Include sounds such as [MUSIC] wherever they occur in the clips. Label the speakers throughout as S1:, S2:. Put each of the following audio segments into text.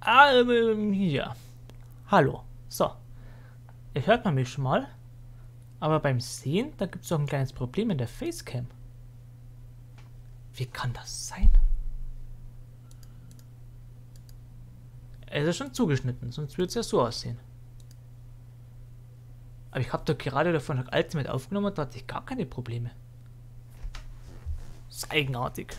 S1: Ah, ähm, hier. Hallo. So. Ihr hört man mich schon mal. Aber beim Sehen, da gibt es auch ein kleines Problem in der Facecam. Wie kann das sein? Es ist schon zugeschnitten, sonst würde es ja so aussehen. Aber ich habe doch gerade davon Ultimate aufgenommen, da hatte ich gar keine Probleme. Das ist eigenartig.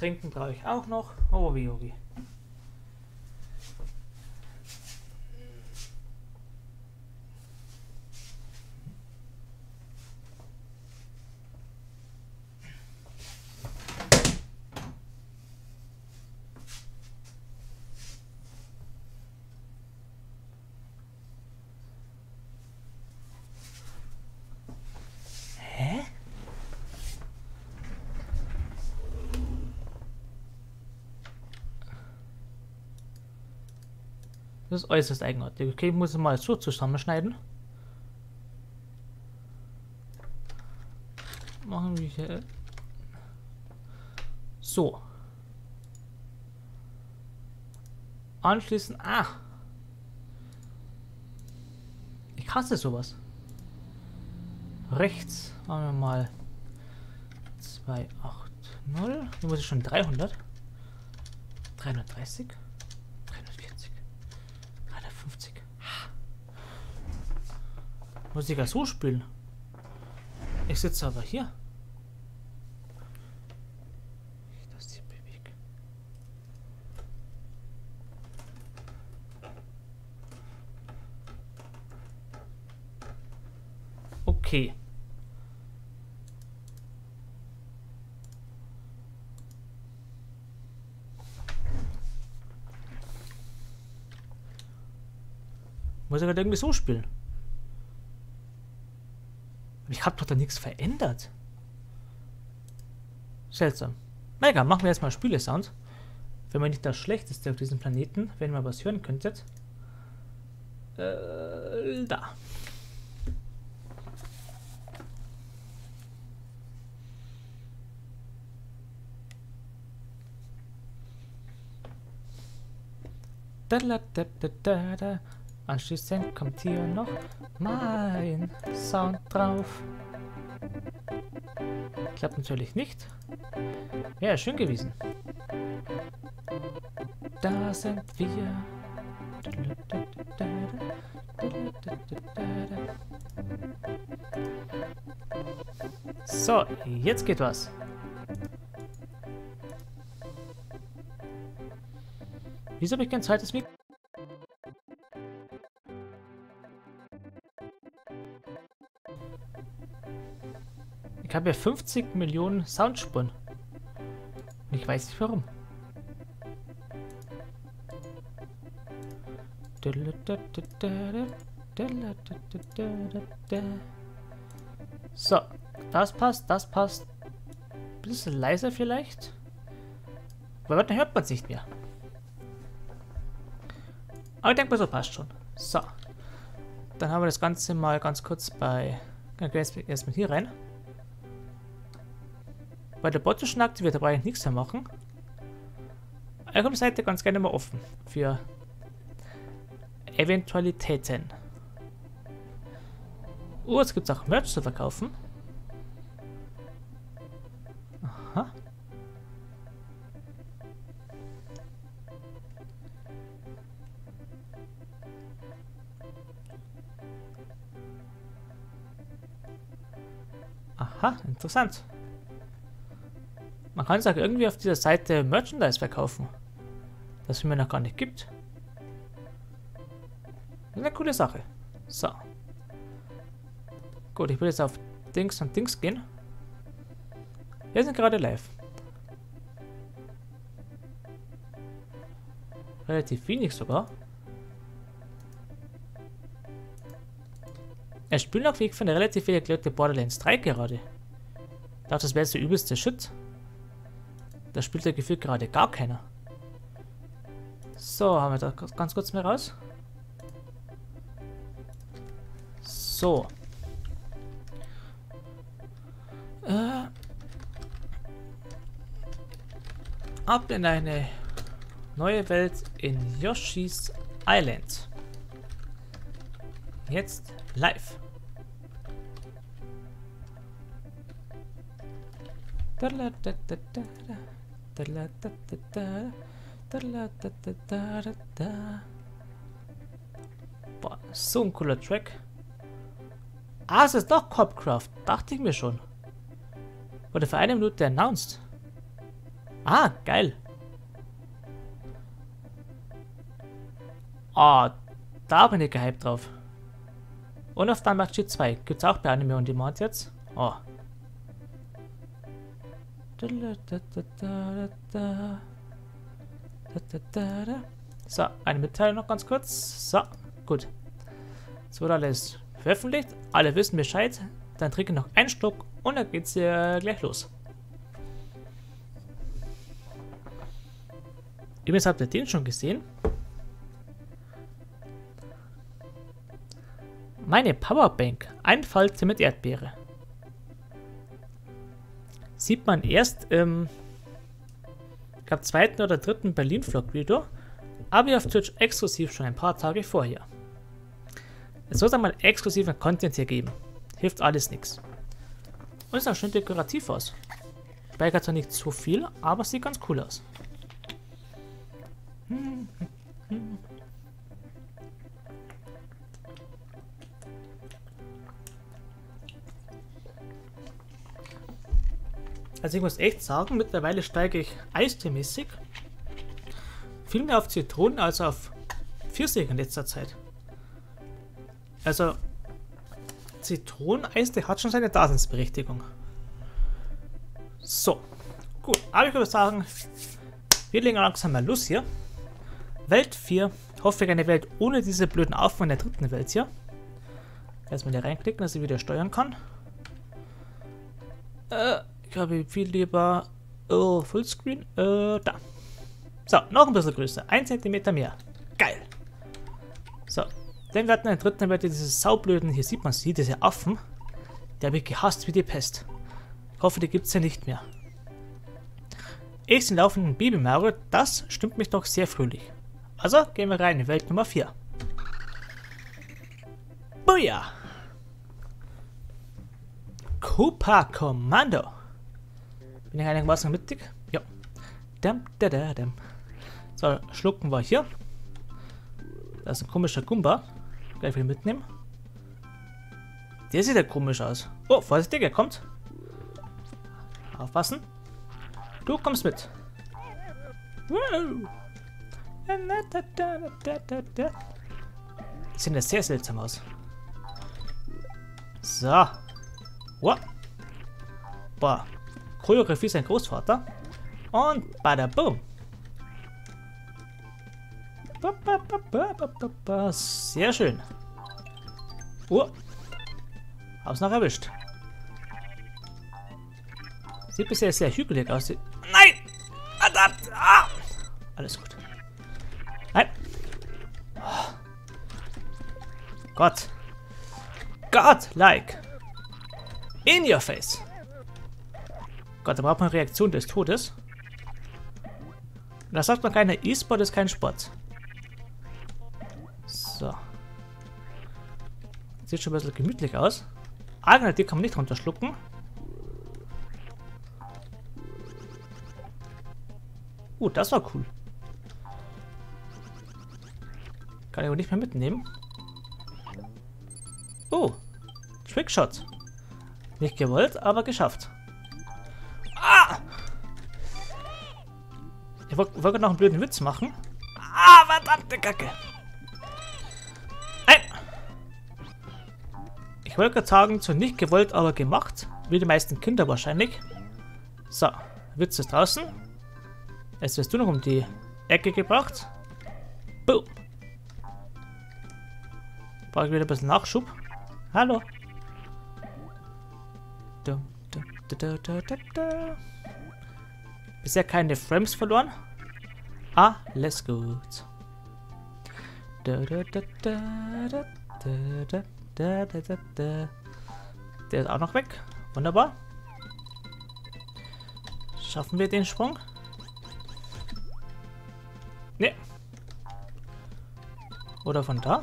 S1: Trinken brauche ich auch noch. Oh wie, oh wie. Das ist äußerst eigenartig. Okay, ich muss es mal so zusammenschneiden. Machen wir hier. So. Anschließend. Ah! Ich hasse sowas. Rechts machen wir mal 280. Hier muss ich schon 300. 330. Muss ich ja so spielen? Ich sitze aber hier. Okay. Muss ich halt irgendwie so spielen. Ich habe doch da nichts verändert. Seltsam. Mega, machen wir jetzt mal Spiele-Sound. Wenn man nicht das Schlechteste auf diesem Planeten, wenn man was hören könntet. Äh, da. Da, da, da, da, da, da. Anschließend kommt hier noch mein Sound drauf. Klappt natürlich nicht. Ja, schön gewesen. Da sind wir. So, jetzt geht was. Wieso habe ich kein zweites Mikro? Ich habe ja 50 Millionen Soundspuren. Und ich weiß nicht warum. So, das passt, das passt. Bisschen leiser vielleicht. Aber dann hört man es nicht mehr. Aber ich denke mal, so passt schon. So. Dann haben wir das Ganze mal ganz kurz bei... Erstmal hier rein. Weil der Bot ist schon aktiviert, da brauche ich nichts mehr machen. Seite ganz gerne mal offen für Eventualitäten. Oh, jetzt gibt es auch Merch zu verkaufen. Aha. Aha, interessant. Man kann es auch irgendwie auf dieser Seite Merchandise verkaufen. Das es mir noch gar nicht gibt. Eine coole Sache. So. Gut, ich will jetzt auf Dings und Dings gehen. Wir sind gerade live. Relativ wenig sogar. Er spielt auch, wie ich finde, relativ viele Leute Borderlands 3 gerade. Ich dachte, das wäre der übelste Shit. Da spielt der gefühlt gerade gar keiner. So, haben wir da ganz kurz mehr raus. So. Äh. Ab in eine neue Welt in Yoshi's Island. Jetzt live. Boah, so ein cooler Track. Ah, es ist doch Copcraft. Dachte ich mir schon. Wurde für eine Minute announced. Ah, geil. Ah, da bin ich gehypt drauf. Und auf Danmachi 2. Gibt's auch bei Anime on Demand jetzt? Oh. So, eine Mitteilung noch ganz kurz. So, gut. Jetzt wurde alles veröffentlicht. Alle wissen Bescheid. Dann trinke noch einen Schluck und dann geht's ja gleich los. Übrigens habt ihr den schon gesehen. Meine Powerbank. Ein Falte mit Erdbeere. Sieht man erst im ich zweiten oder dritten Berlin-Vlog-Video, aber auf Twitch exklusiv schon ein paar Tage vorher. Es soll einmal exklusiven Content hier geben. Hilft alles nichts. Und auch schön dekorativ aus. Speichert zwar nicht zu viel, aber sieht ganz cool aus. [LAUGHS] Also ich muss echt sagen, mittlerweile steige ich eisteemäßig viel mehr auf Zitronen als auf Pfirsich in letzter Zeit. Also Zitroneneistee hat schon seine Daseinsberechtigung. So, gut. Aber ich würde sagen, wir legen langsam mal los hier. Welt 4. Hoffe ich eine Welt ohne diese blöden in der dritten Welt hier. Erstmal hier reinklicken, dass ich wieder steuern kann. Äh, ich habe viel lieber oh, Fullscreen. Äh, da. So, noch ein bisschen größer. Ein Zentimeter mehr. Geil. So. Dann werden in der dritten Welt diese saublöden, hier sieht man sie, diese Affen. Die habe ich gehasst wie die Pest. Ich hoffe, die gibt es ja nicht mehr. Ich sind laufenden Baby Mario, das stimmt mich doch sehr fröhlich. Also gehen wir rein in Welt Nummer 4. Booyah! Koopa Kommando. Bin ich einigermaßen mittig? Ja. Dam, da, da, dam. So, schlucken wir hier. Da ist ein komischer Gumba. Gleich wieder mitnehmen. Der sieht ja komisch aus. Oh, vorsichtig, er kommt. Aufpassen. Du kommst mit. Wow. Das sieht ja sehr seltsam aus. So. Wow. Boah. Choreografie sein Großvater. Und bada boom. Sehr schön. Oh. Hab's noch erwischt. Sieht bisher sehr hügelig aus. Nein! Verdammt! Ah! Alles gut. Nein! Oh. Gott! Gott, like! In your face! Gott, da braucht man Reaktion des Todes. Das sagt man keiner, E-Sport ist kein Sport. So. Sieht schon ein bisschen gemütlich aus. Agner, die kann man nicht runterschlucken. Uh, das war cool. Kann ich aber nicht mehr mitnehmen. Oh, Trickshot. Nicht gewollt, aber geschafft. Ah! Ich wollte wollt noch einen blöden Witz machen. Ah, verdammte Kacke. Nein! Ich wollte gerade sagen, zu nicht gewollt, aber gemacht. Wie die meisten Kinder wahrscheinlich. So, Witz ist draußen. Jetzt wirst du noch um die Ecke gebracht. Boom. Brauche ich wieder ein bisschen Nachschub. Hallo. Dum, dum, da, da, da, Bisher keine Frames verloren. Alles gut. Der ist auch noch weg. Wunderbar. Schaffen wir den Sprung? Ne. Oder von da?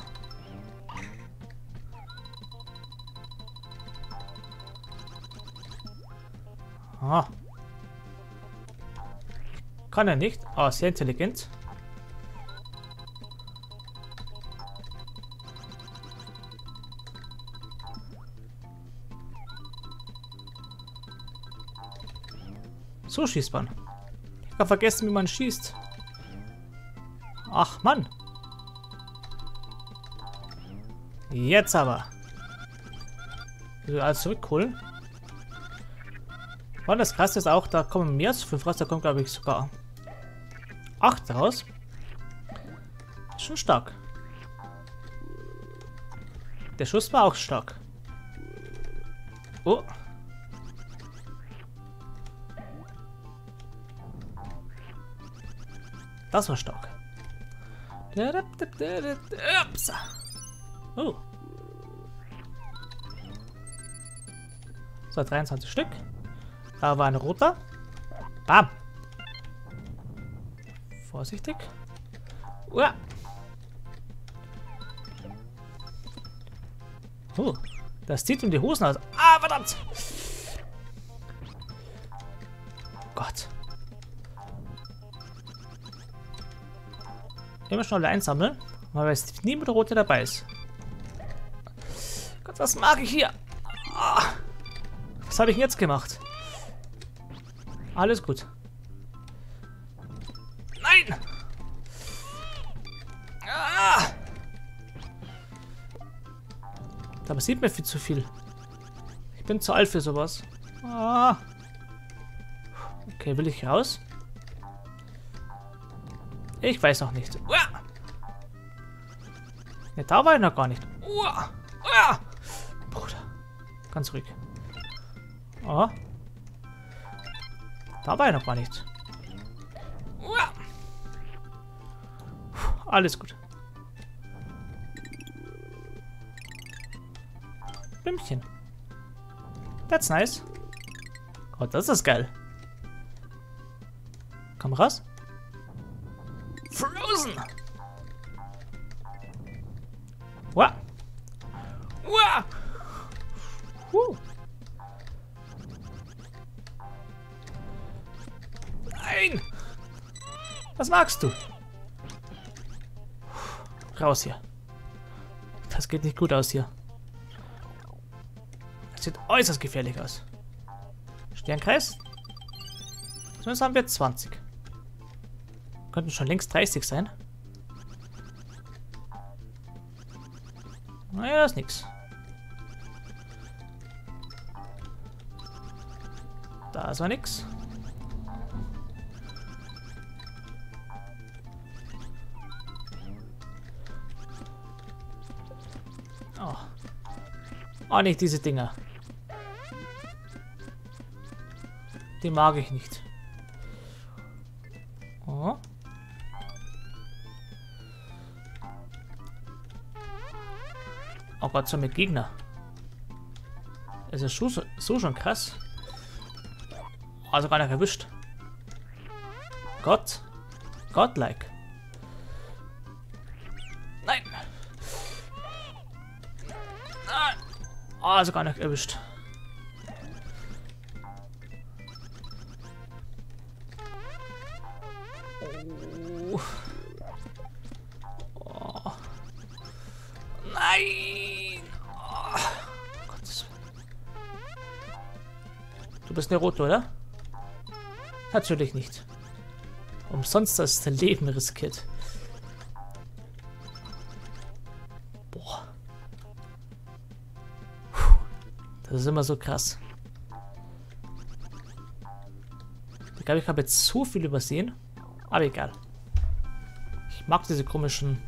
S1: Ah. Kann er nicht. Ah, sehr intelligent. So schießt man. Ich habe vergessen, wie man schießt. Ach, Mann. Jetzt aber. Alles zurückholen. Und das krasse ist auch, da kommen mehr als 5 raus. Da kommt, glaube ich, sogar 8 raus. Schon stark. Der Schuss war auch stark. Oh. Das war stark. Ups. Oh. So, 23 Stück. Da war ein roter. Bam. Vorsichtig. Uah. Oh, das zieht ihm die Hosen aus. Ah, verdammt. Gott. Immer schnell einsammeln, weil es nie mit der Rote dabei ist. Gott, was mag ich hier? Ah, was habe ich jetzt gemacht? Alles gut. Nein! Ah! Da passiert mir viel zu viel. Ich bin zu alt für sowas. Ah. Okay, will ich raus? Ich weiß noch nicht. Uah! Ne, da war ich noch gar nicht. Uah! Uah! Bruder. Ganz ruhig. Oh. Da war ich noch gar nicht. Uah! Alles gut. Blümchen. That's nice. Oh, das ist geil. Komm raus. Magst du? Raus hier. Das geht nicht gut aus hier. Das sieht äußerst gefährlich aus. Sternkreis? Sonst haben wir 20. Könnten schon längst 30 sein. Naja, ist nix. Da ist war nix. Oh, nicht diese Dinger. Die mag ich nicht. Oh. Oh Gott, so mit Gegner. Es ist so, so schon krass. Also gar nicht erwischt. Gott. Godlike. Also gar nicht erwischt. Du bist eine Rote, oder? Natürlich nicht. Umsonst das Leben riskiert. Das ist immer so krass. Ich glaube, ich habe jetzt so viel übersehen. Aber egal. Ich mag diese komischen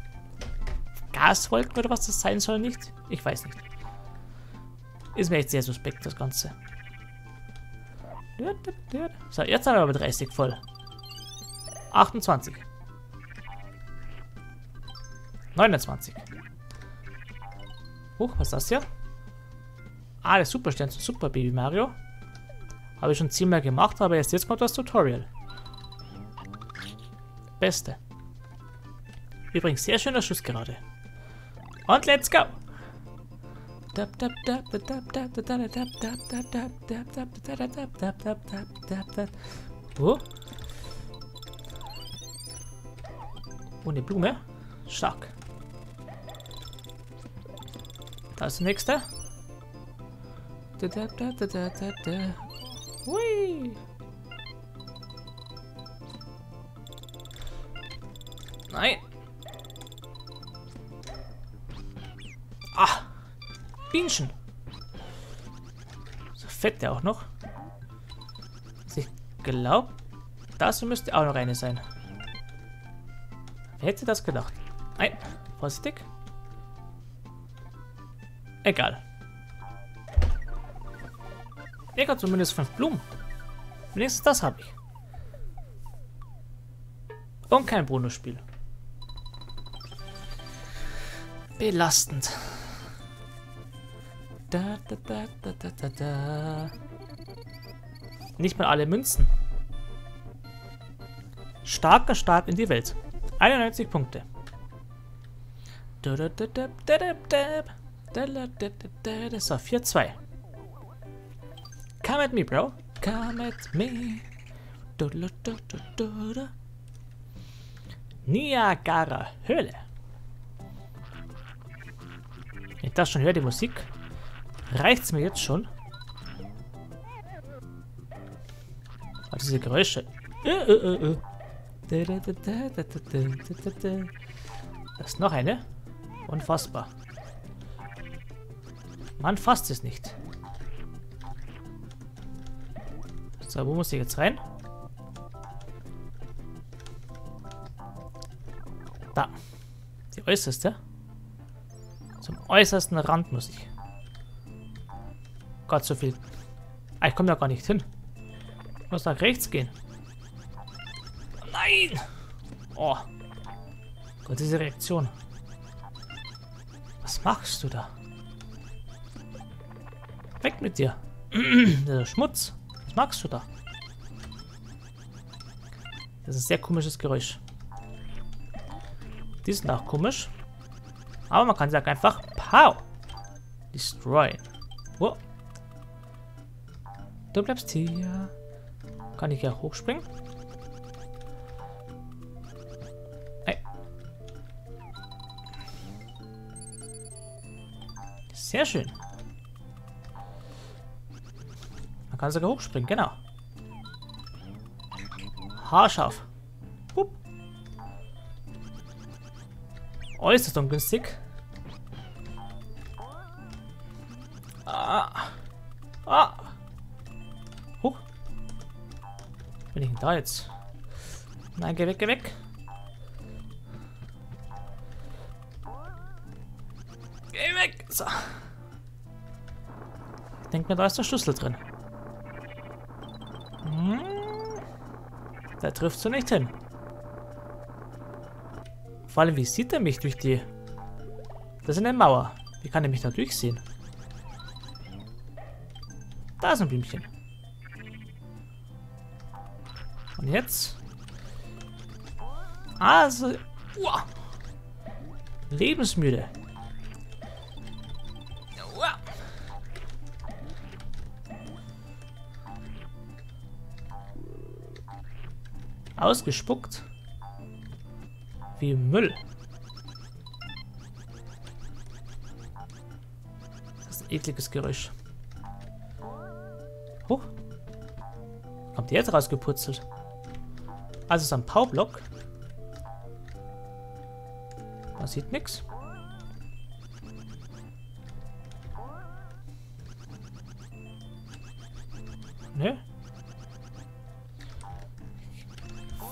S1: Gaswolken oder was das sein soll nicht. Ich weiß nicht. Ist mir echt sehr suspekt, das Ganze. So, jetzt haben wir aber 30 voll. 28. 29. Huch, was ist das hier? Ah, der Superstern zu Super Baby Mario. Habe ich schon zehnmal gemacht, aber erst jetzt kommt das Tutorial. Beste. Übrigens, sehr schöner Schuss gerade. Und let's go! Oh. Eine Blume. Stark. Da ist der nächste. Hui. Nein. Ah. Bienchen. So fett der auch noch. Ich glaube, das müsste auch noch eine sein. Wer hätte das gedacht? Nein. Vorsichtig. Egal. Habe zumindest fünf Blumen. Wenigstens das habe ich. Und kein Bonusspiel. Belastend. Da, da, da. Nicht mal alle Münzen. Starker Start in die Welt. 91 Punkte. So, 4-2. Come at me, bro. Come at me. Niagara Höhle. Wenn ich das schon höre, die Musik, reicht's mir jetzt schon. Oh, diese Geräusche. Das ist noch eine. Unfassbar. Man fasst es nicht. So, wo muss ich jetzt rein? Da. Die äußerste. Zum äußersten Rand muss ich. Gott, so viel. Ah, ich komme da gar nicht hin. Ich muss nach rechts gehen. Nein! Oh. Gott, diese Reaktion. Was machst du da? Weg mit dir. [CLEARS THROAT] Schmutz. Was machst du da? Das ist ein sehr komisches Geräusch. Die sind auch komisch. Aber man kann sie einfach Pow! Destroy. Oh. Du bleibst hier. Kann ich hier hochspringen? Sehr schön. Kann sogar hochspringen, genau. Haarscharf. Hup. Äußerst ungünstig. Ah. Ah. Huch. Bin ich denn da jetzt? Nein, geh weg, geh weg. Geh weg. So. Ich denke mir, da ist der Schlüssel drin. Da trifft du nicht hin. Vor allem, wie sieht er mich durch die... Das ist eine Mauer. Wie kann er mich da durchsehen? Da ist ein Blümchen. Und jetzt? Also... Uah. Lebensmüde. Ausgespuckt. Wie Müll. Das ist ein ekliges Geräusch. Huch. Kommt jetzt rausgeputzelt? Also ist ein Powerblock. Man sieht nichts.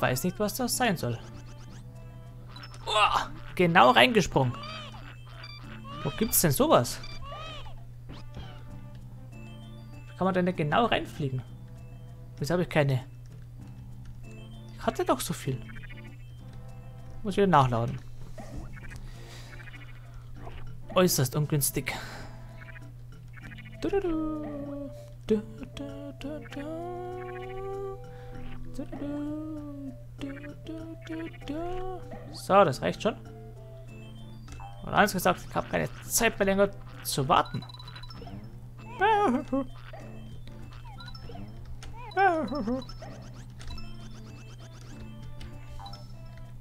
S1: Weiß nicht, was das sein soll. Oh, genau reingesprungen. Wo gibt es denn sowas? Kann man denn da genau reinfliegen? Wieso habe ich keine? Ich hatte doch so viel. Muss wieder nachladen. äußerst ungünstig. Du, du, du, du. Du, du, du, du, du, du. So, das reicht schon. Und eins gesagt, ich habe keine Zeit mehr länger zu warten.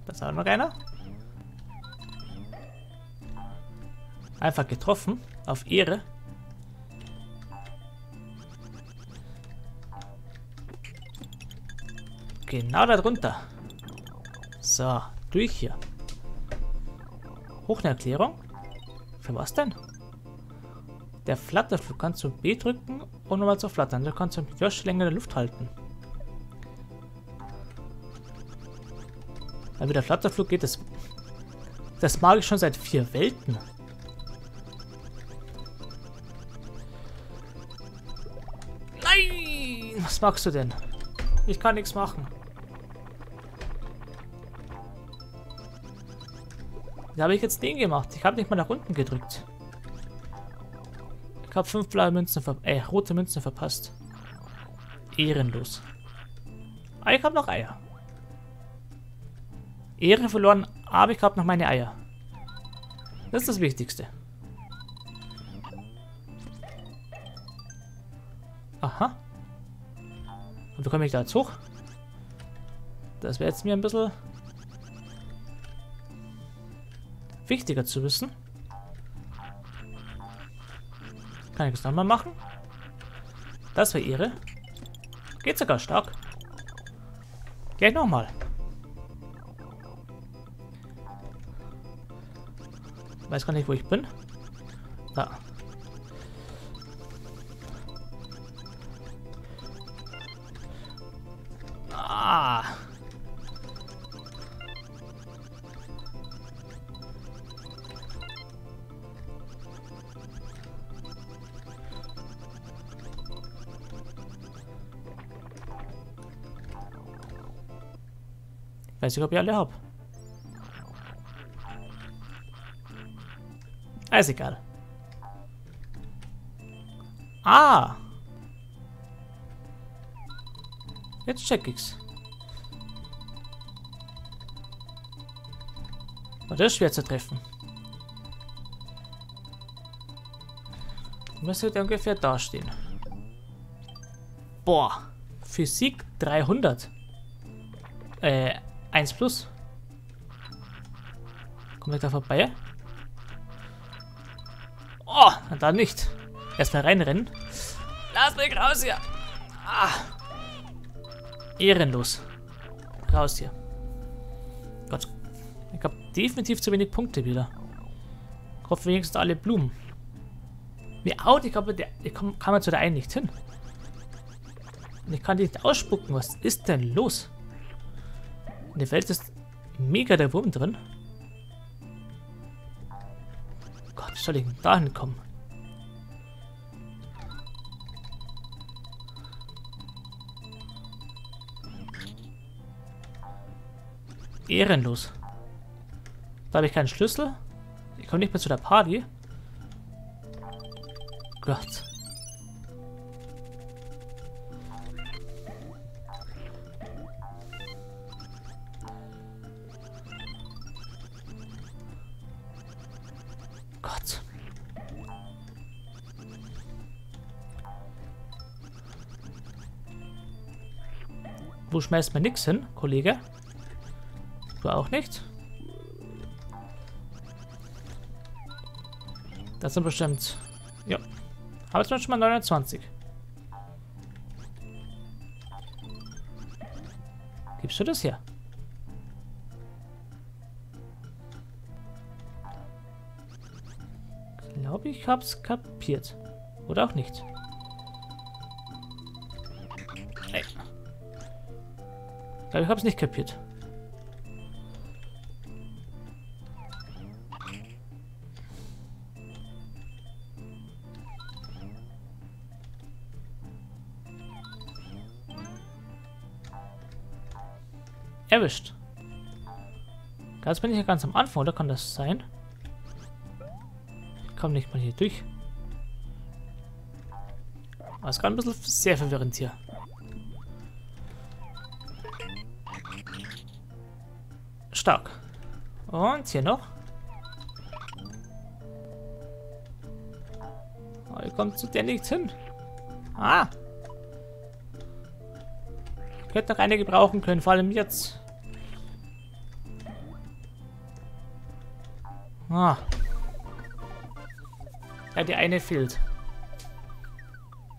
S1: Das auch noch einer. Einfach getroffen. Auf Ehre. Genau darunter. So, durch hier. Hoch eine Erklärung. Für was denn? Der Flatterflug kannst du B drücken und nochmal zu flattern. Du kannst du Josh länger in der Luft halten. Weil mit der Flatterflug geht es. Das mag ich schon seit vier Welten. Nein! Was magst du denn? Ich kann nichts machen. Da habe ich jetzt den gemacht. Ich habe nicht mal nach unten gedrückt. Ich habe fünf blaue Münzen äh, rote Münzen verpasst. Ehrenlos. Ah, ich habe noch Eier. Ehre verloren, aber ich habe noch meine Eier. Das ist das Wichtigste. Aha. Und wie komme ich da jetzt hoch? Das wäre jetzt mir ein bisschen wichtiger zu wissen. Kann ich das nochmal machen? Das wäre Ehre. Geht sogar stark. Gleich nochmal. Weiß gar nicht, wo ich bin. Da. Weiß ich, ob ich alle habe. Ah, ist egal. Ah! Jetzt check ich's. War das schwer zu treffen. Müsste der ungefähr dastehen. Boah. Physik 300. Äh, 1 plus. Kommt da vorbei? Oh, dann nicht. Erstmal reinrennen. Lass mich raus hier. Ah. Ehrenlos. Raus hier. Definitiv zu wenig Punkte wieder. Ich hoffe wenigstens alle Blumen. Mir out, ich glaube, ich komm, kann man zu der einen nicht hin. Und ich kann die nicht ausspucken. Was ist denn los? In der Welt ist mega der Wurm drin. Gott, wie soll ich denn da hinkommen? Ehrenlos. Da habe ich keinen Schlüssel. Ich komme nicht mehr zu der Party. Gott. Gott. Wo schmeißt man nix hin, Kollege? Du auch nicht? Das sind bestimmt... Ja. Aber jetzt schon mal 29. Gibst du das her? Ich glaube, ich hab's kapiert. Oder auch nicht. Ey. Ich glaube, ich hab's nicht kapiert. Das bin ich ja ganz am Anfang, oder kann das sein? komme nicht mal hier durch. Aber es ist gerade ein bisschen sehr verwirrend hier. Stark. Und hier noch. Oh, hier kommt zu der nichts hin. Ah. Ich hätte noch eine gebrauchen können, vor allem jetzt. Ah. Ja, die eine fehlt.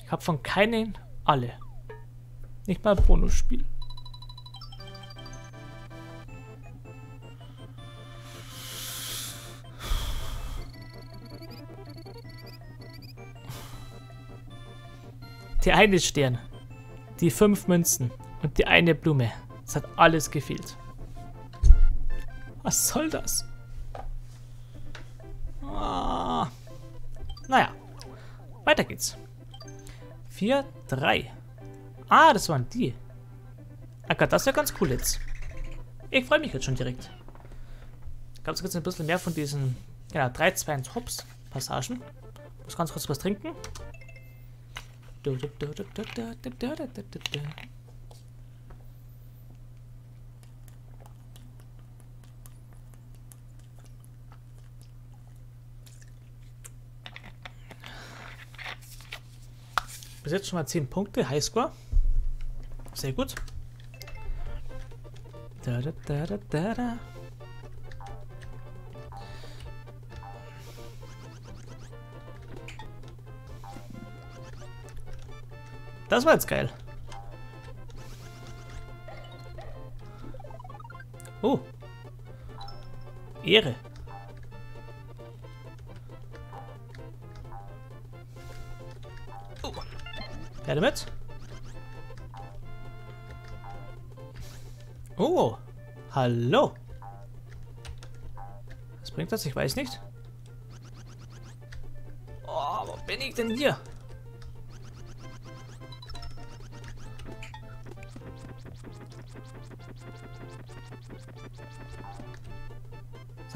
S1: Ich habe von keinen alle. Nicht mal Bonusspiel. Der eine Stern, die fünf Münzen und die eine Blume. Es hat alles gefehlt. Was soll das? 4, 3. Ah, das waren die. Aka, das ist ja ganz cool jetzt. Ich freue mich jetzt schon direkt. Es gibt ein bisschen mehr von diesen, genau, 3, 2, 1 Hops Passagen. Muss ganz kurz was trinken. Bis jetzt schon mal 10 Punkte, Highscore. Sehr gut. Da, da, da, da, da, da. Das war jetzt geil. Oh. Ehre. Her damit. Oh. Hallo. Was bringt das? Ich weiß nicht. Oh, wo bin ich denn hier?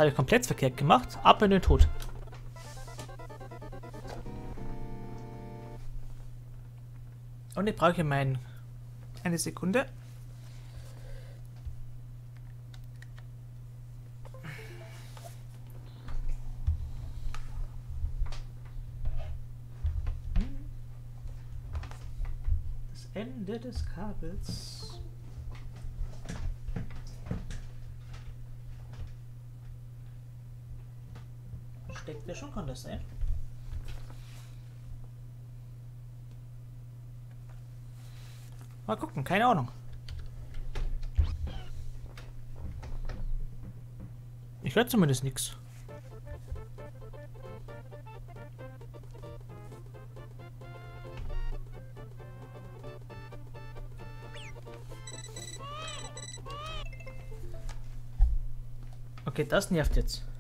S1: habe ich komplett verkehrt gemacht. Ab in den Tod. Und ich brauche mein... Eine Sekunde. Das Ende des Kabels. Steckt der schon, kann das sein? Mal gucken, keine Ahnung. Ich höre zumindest nichts. Okay, das nervt jetzt.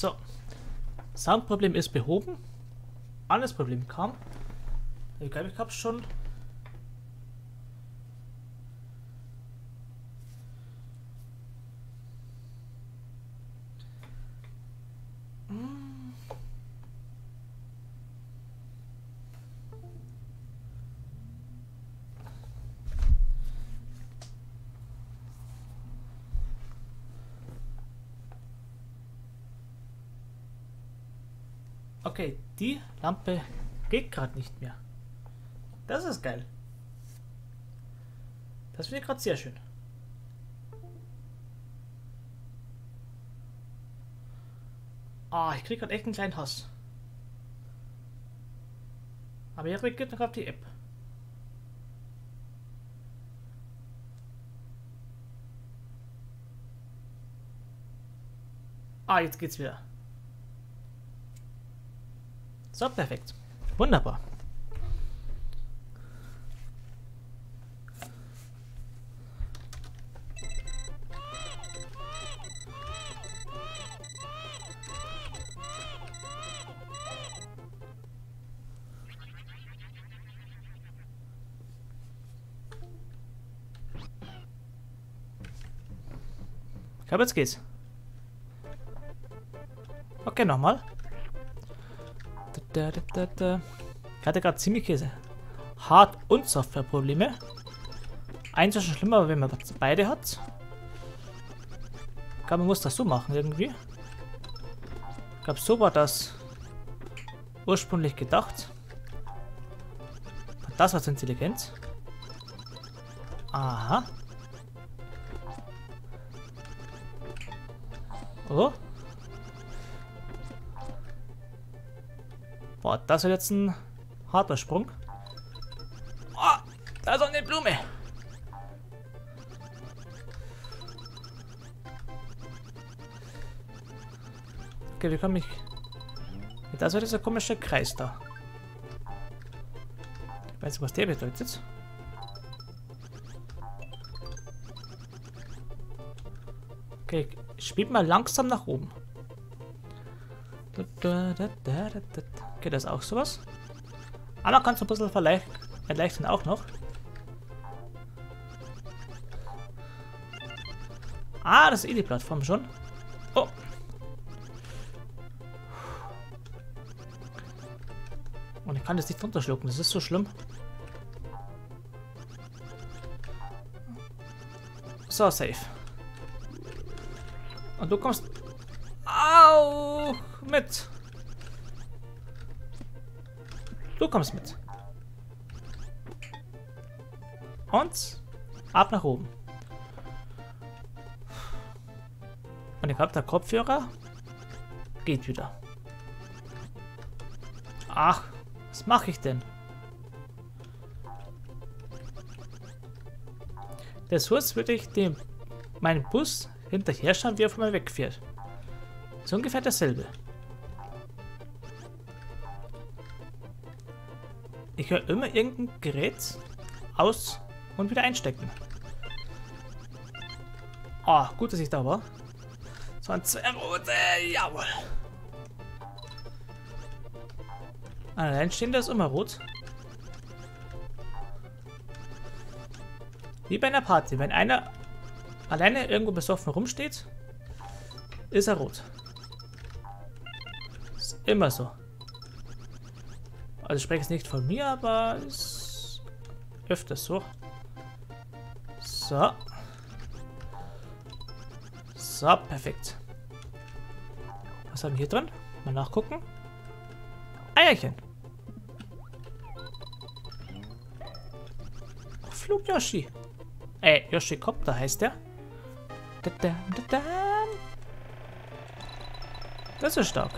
S1: So. Soundproblem ist behoben. Alles Problem kam. Ich glaube, ich habe schon. Okay, die Lampe geht gerade nicht mehr. Das ist geil. Das finde ich gerade sehr schön. Ah, ich kriege gerade echt einen kleinen Hass. Aber jetzt geht noch auf die App. Ah, jetzt geht's wieder. So, perfekt. Wunderbar. Glaube, jetzt geht's. Okay, nochmal. Ich hatte gerade ziemlich Hard- und Software-Probleme. Eins ist schon schlimmer, wenn man beide hat. Ich glaube, man muss das so machen irgendwie. Ich glaube, so war das ursprünglich gedacht. Das war intelligent. Aha. Oh. Boah, das ist jetzt ein harter Sprung. Oh, da ist auch eine Blume. Okay, wie komme ich... Das war dieser komische Kreis da. Ich weiß nicht, was der bedeutet. Spielt mal langsam nach oben. Okay, das ist auch sowas. Aber kannst du ein bisschen erleichtern auch noch. Ah, das ist eh die Plattform schon. Oh. Und ich kann das nicht runterschlucken, das ist so schlimm. So, safe. Und du kommst auch mit. Du kommst mit. Und ab nach oben. Und ich glaube, der Kopfhörer geht wieder. Ach, was mache ich denn? Der Source würde ich dem meinen Bus hinterher schauen, wie er von mir wegfährt. So ungefähr dasselbe. Ich höre immer irgendein Gerät aus und wieder einstecken. Oh, gut, dass ich da war. So ein Zwerrote, jawohl. Ein Alleinstehender ist immer rot. Wie bei einer Party. Wenn einer alleine irgendwo besoffen rumsteht, ist er rot. Ist immer so. Also ich spreche es nicht von mir, aber ist öfters so. So. So, perfekt. Was haben wir hier drin? Mal nachgucken. Eierchen. Flug Yoshi. Äh, Yoshi Copter heißt der. Das ist stark.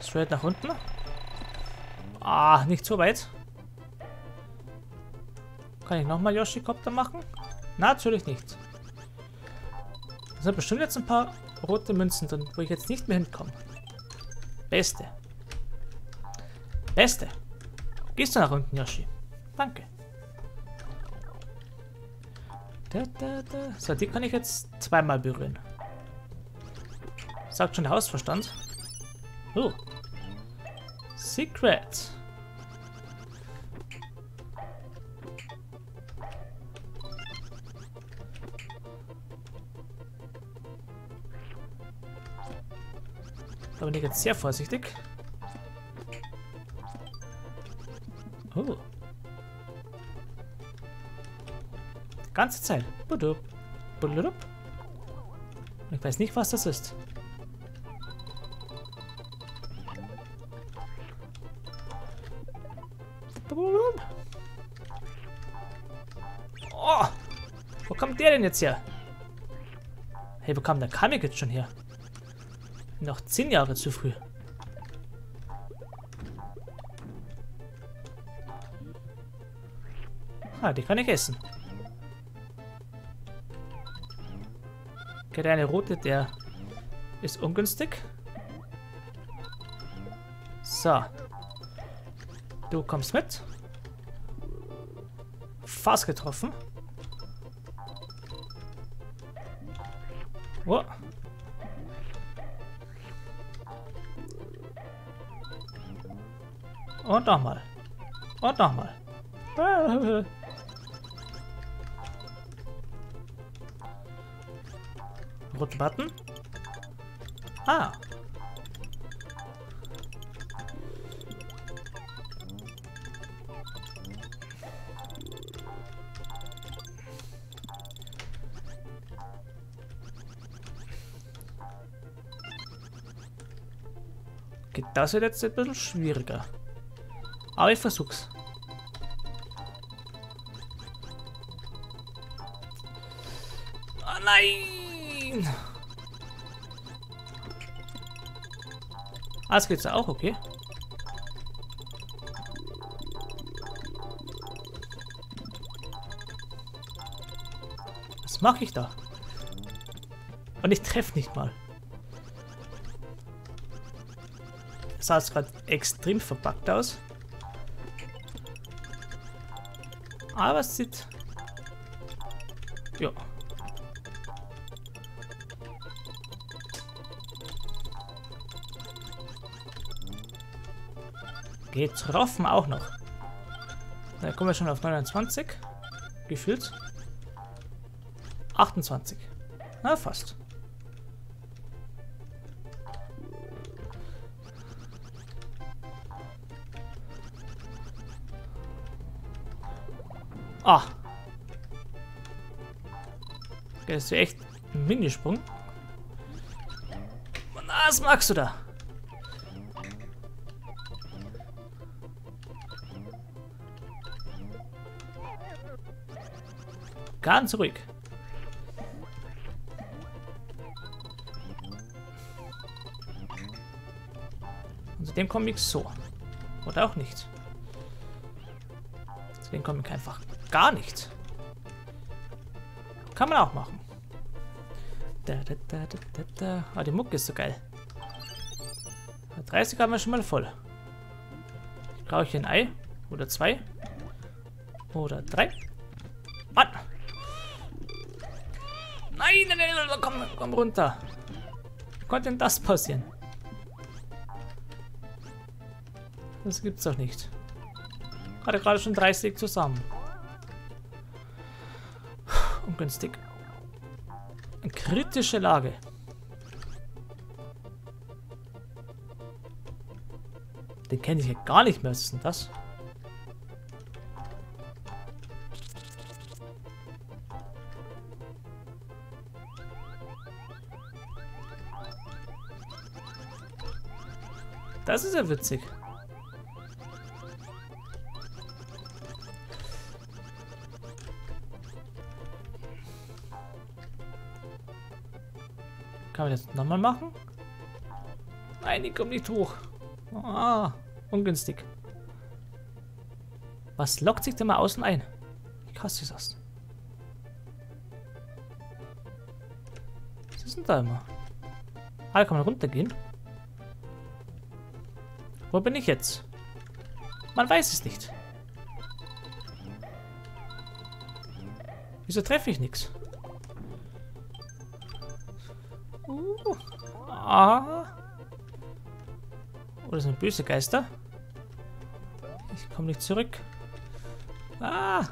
S1: Straight nach unten. Ah, nicht so weit. Kann ich nochmal Yoshi-Copter machen? Natürlich nicht. Da sind bestimmt jetzt ein paar rote Münzen drin, wo ich jetzt nicht mehr hinkomme. Beste. Beste. Gehst du nach unten, Yoshi? Danke. Da, da, da. So, die kann ich jetzt zweimal berühren. Sagt schon der Hausverstand. Oh. Secret. Da bin jetzt sehr vorsichtig. Oh. Die ganze Zeit. Ich weiß nicht, was das ist. Oh! Wo kommt der denn jetzt her? Hey, wo kam der Kamek jetzt schon her? Noch zehn Jahre zu früh. Ah, die kann ich essen. Der eine rote, der ist ungünstig. So. Du kommst mit. Fast getroffen. Oh. Und nochmal. Und nochmal. Roten Button. Ah. Okay, das wird jetzt ein bisschen schwieriger. Aber ich versuch's. Oh nein! Ah, es geht's auch, okay. Was mache ich da? Und ich treffe nicht mal. Das sah jetzt gerade extrem verpackt aus. Aber es sieht... Ja. Getroffen auch noch. Da kommen wir schon auf 29. Gefühlt. 28. Na, fast. Ist ja echt ein Minisprung. Was magst du da? Ganz ruhig. Und zu dem ich so. Oder auch nicht. Zu dem ich einfach gar nicht. Kann man auch machen. Ah, die Mucke ist so geil. 30 haben wir schon mal voll. Brauche ich ein Ei? Oder zwei? Oder drei? Mann! Nein, nein, nein, komm, komm runter. Wie konnte denn das passieren? Das gibt's doch nicht. Hatte gerade schon 30 zusammen ungünstig. Kritische Lage. Den kenne ich ja gar nicht mehr. Was ist denn das? Das ist ja witzig. Kann man das nochmal machen? Nein, ich komme nicht hoch. Ah, ungünstig. Was lockt sich denn mal außen ein? Krass ist das? Was ist denn da immer? Ah, da kann man runtergehen. Wo bin ich jetzt? Man weiß es nicht. Wieso treffe ich nichts? Ah. Oder sind böse Geister? Ich komme nicht zurück. Ah!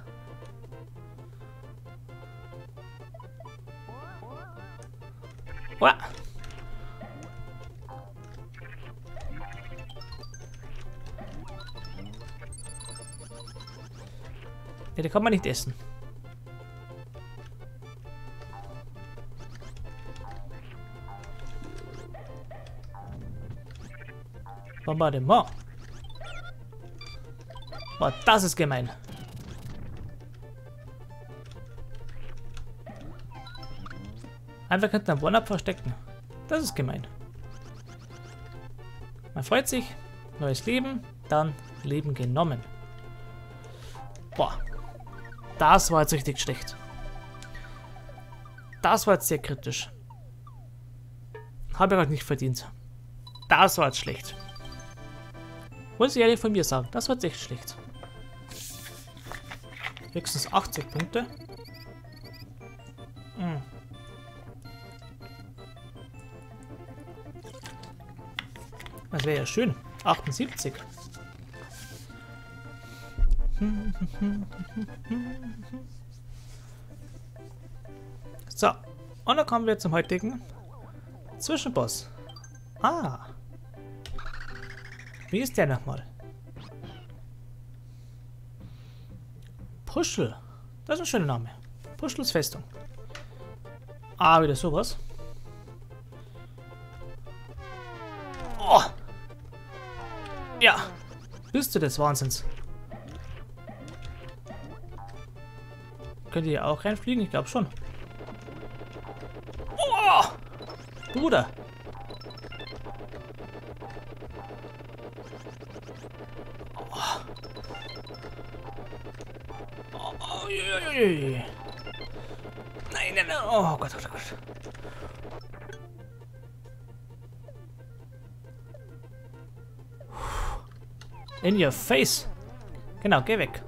S1: Uah. Ja, die kann man nicht essen. Bombardement. Boah, das ist gemein. Einfach hinter einem One-Up verstecken. Das ist gemein. Man freut sich. Neues Leben. Dann Leben genommen. Boah. Das war jetzt richtig schlecht. Das war jetzt sehr kritisch. Habe ich halt nicht verdient. Das war jetzt schlecht. Muss ich ehrlich von mir sagen, das jetzt echt schlecht. Höchstens 80 Punkte. Hm. Das wäre ja schön. 78. So, und dann kommen wir zum heutigen Zwischenboss. Ah. Wie ist der nochmal? Puschel. Das ist ein schöner Name. Puschels Festung. Ah, wieder sowas. Oh. Ja. Bist du des Wahnsinns? Könnt ihr auch reinfliegen? Ich glaube schon. Oh! Bruder. Nein, nein, nein. Oh Gott, oh Gott, oh Gott. In your face. Genau, geh weg.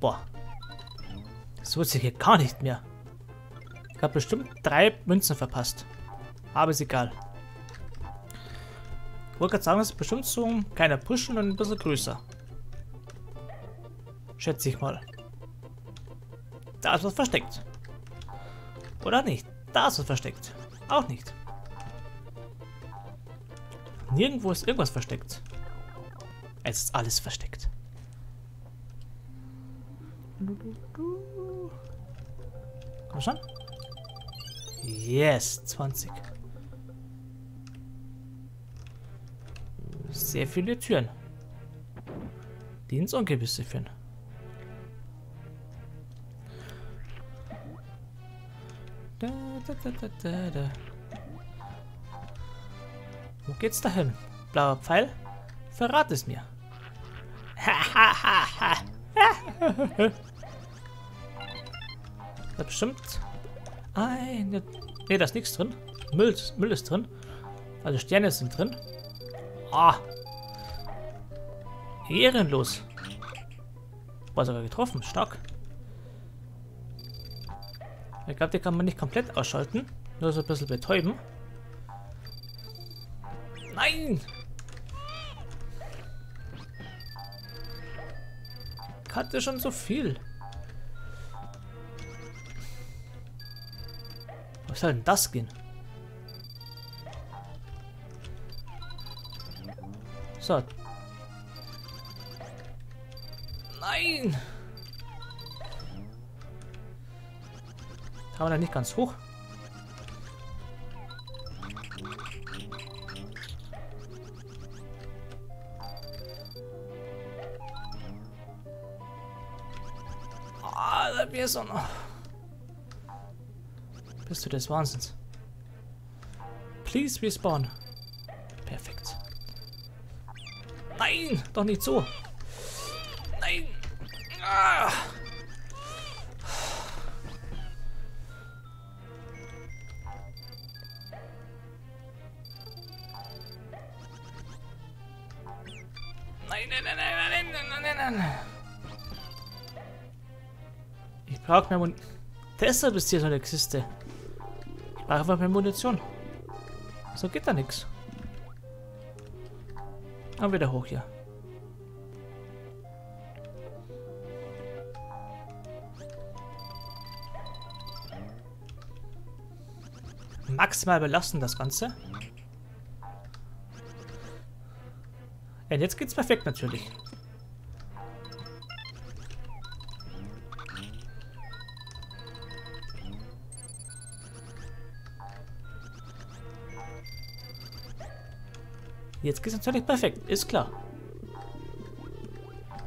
S1: Boah. Das wird sich hier gar nicht mehr. Ich habe bestimmt drei Münzen verpasst. Aber ist egal. Ich wollte gerade sagen, das ist bestimmt so ein kleiner Pushen und ein bisschen größer. Schätze ich mal. Da ist was versteckt. Oder nicht? Da ist was versteckt. Auch nicht. Nirgendwo ist irgendwas versteckt. Es ist alles versteckt. Komm schon. Yes, 20. Sehr viele Türen. Die ins Ungewisse führen. Wo geht's dahin? Blauer Pfeil? Verrat es mir. [LAUGHS] da bestimmt eine... Ne, da ist nichts drin. Müll, Müll ist drin. Also Sterne sind drin. Ah. Ehrenlos. War sogar getroffen. Stark. Ich glaube, die kann man nicht komplett ausschalten. Nur so ein bisschen betäuben. Nein! Ich hatte schon so viel. Was soll denn das gehen? So. Nein! Kann man da nicht ganz hoch? Ah, da noch. Bist du des Wahnsinns? Please respawn. Perfekt. Nein, doch nicht so. Nein. Ah. Brauche mehr Munition. Deshalb ist hier so eine Kiste. Ich brauche einfach mehr Munition. So geht da nichts. Und wieder hoch hier. Maximal belassen das Ganze. Ja, und jetzt geht's perfekt natürlich. Jetzt geht's natürlich perfekt, ist klar.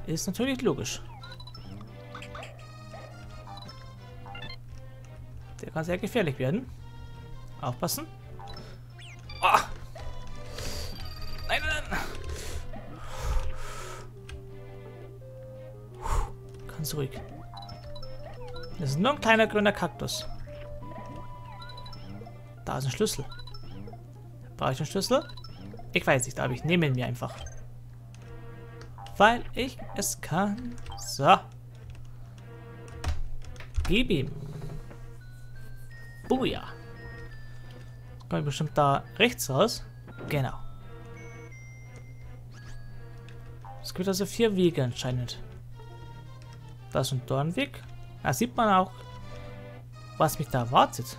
S1: Ist natürlich logisch. Der kann sehr gefährlich werden. Aufpassen. Oh. Nein, nein, nein. Ganz ruhig. Das ist nur ein kleiner grüner Kaktus. Da ist ein Schlüssel. Brauche ich einen Schlüssel? Ich weiß nicht, aber ich nehme ihn mir einfach. Weil ich es kann. So. Gib ihm. Oh ja. Komme ich bestimmt da rechts raus. Genau. Es gibt also vier Wege anscheinend. Da ist ein Dornweg. Da sieht man auch, was mich da erwartet.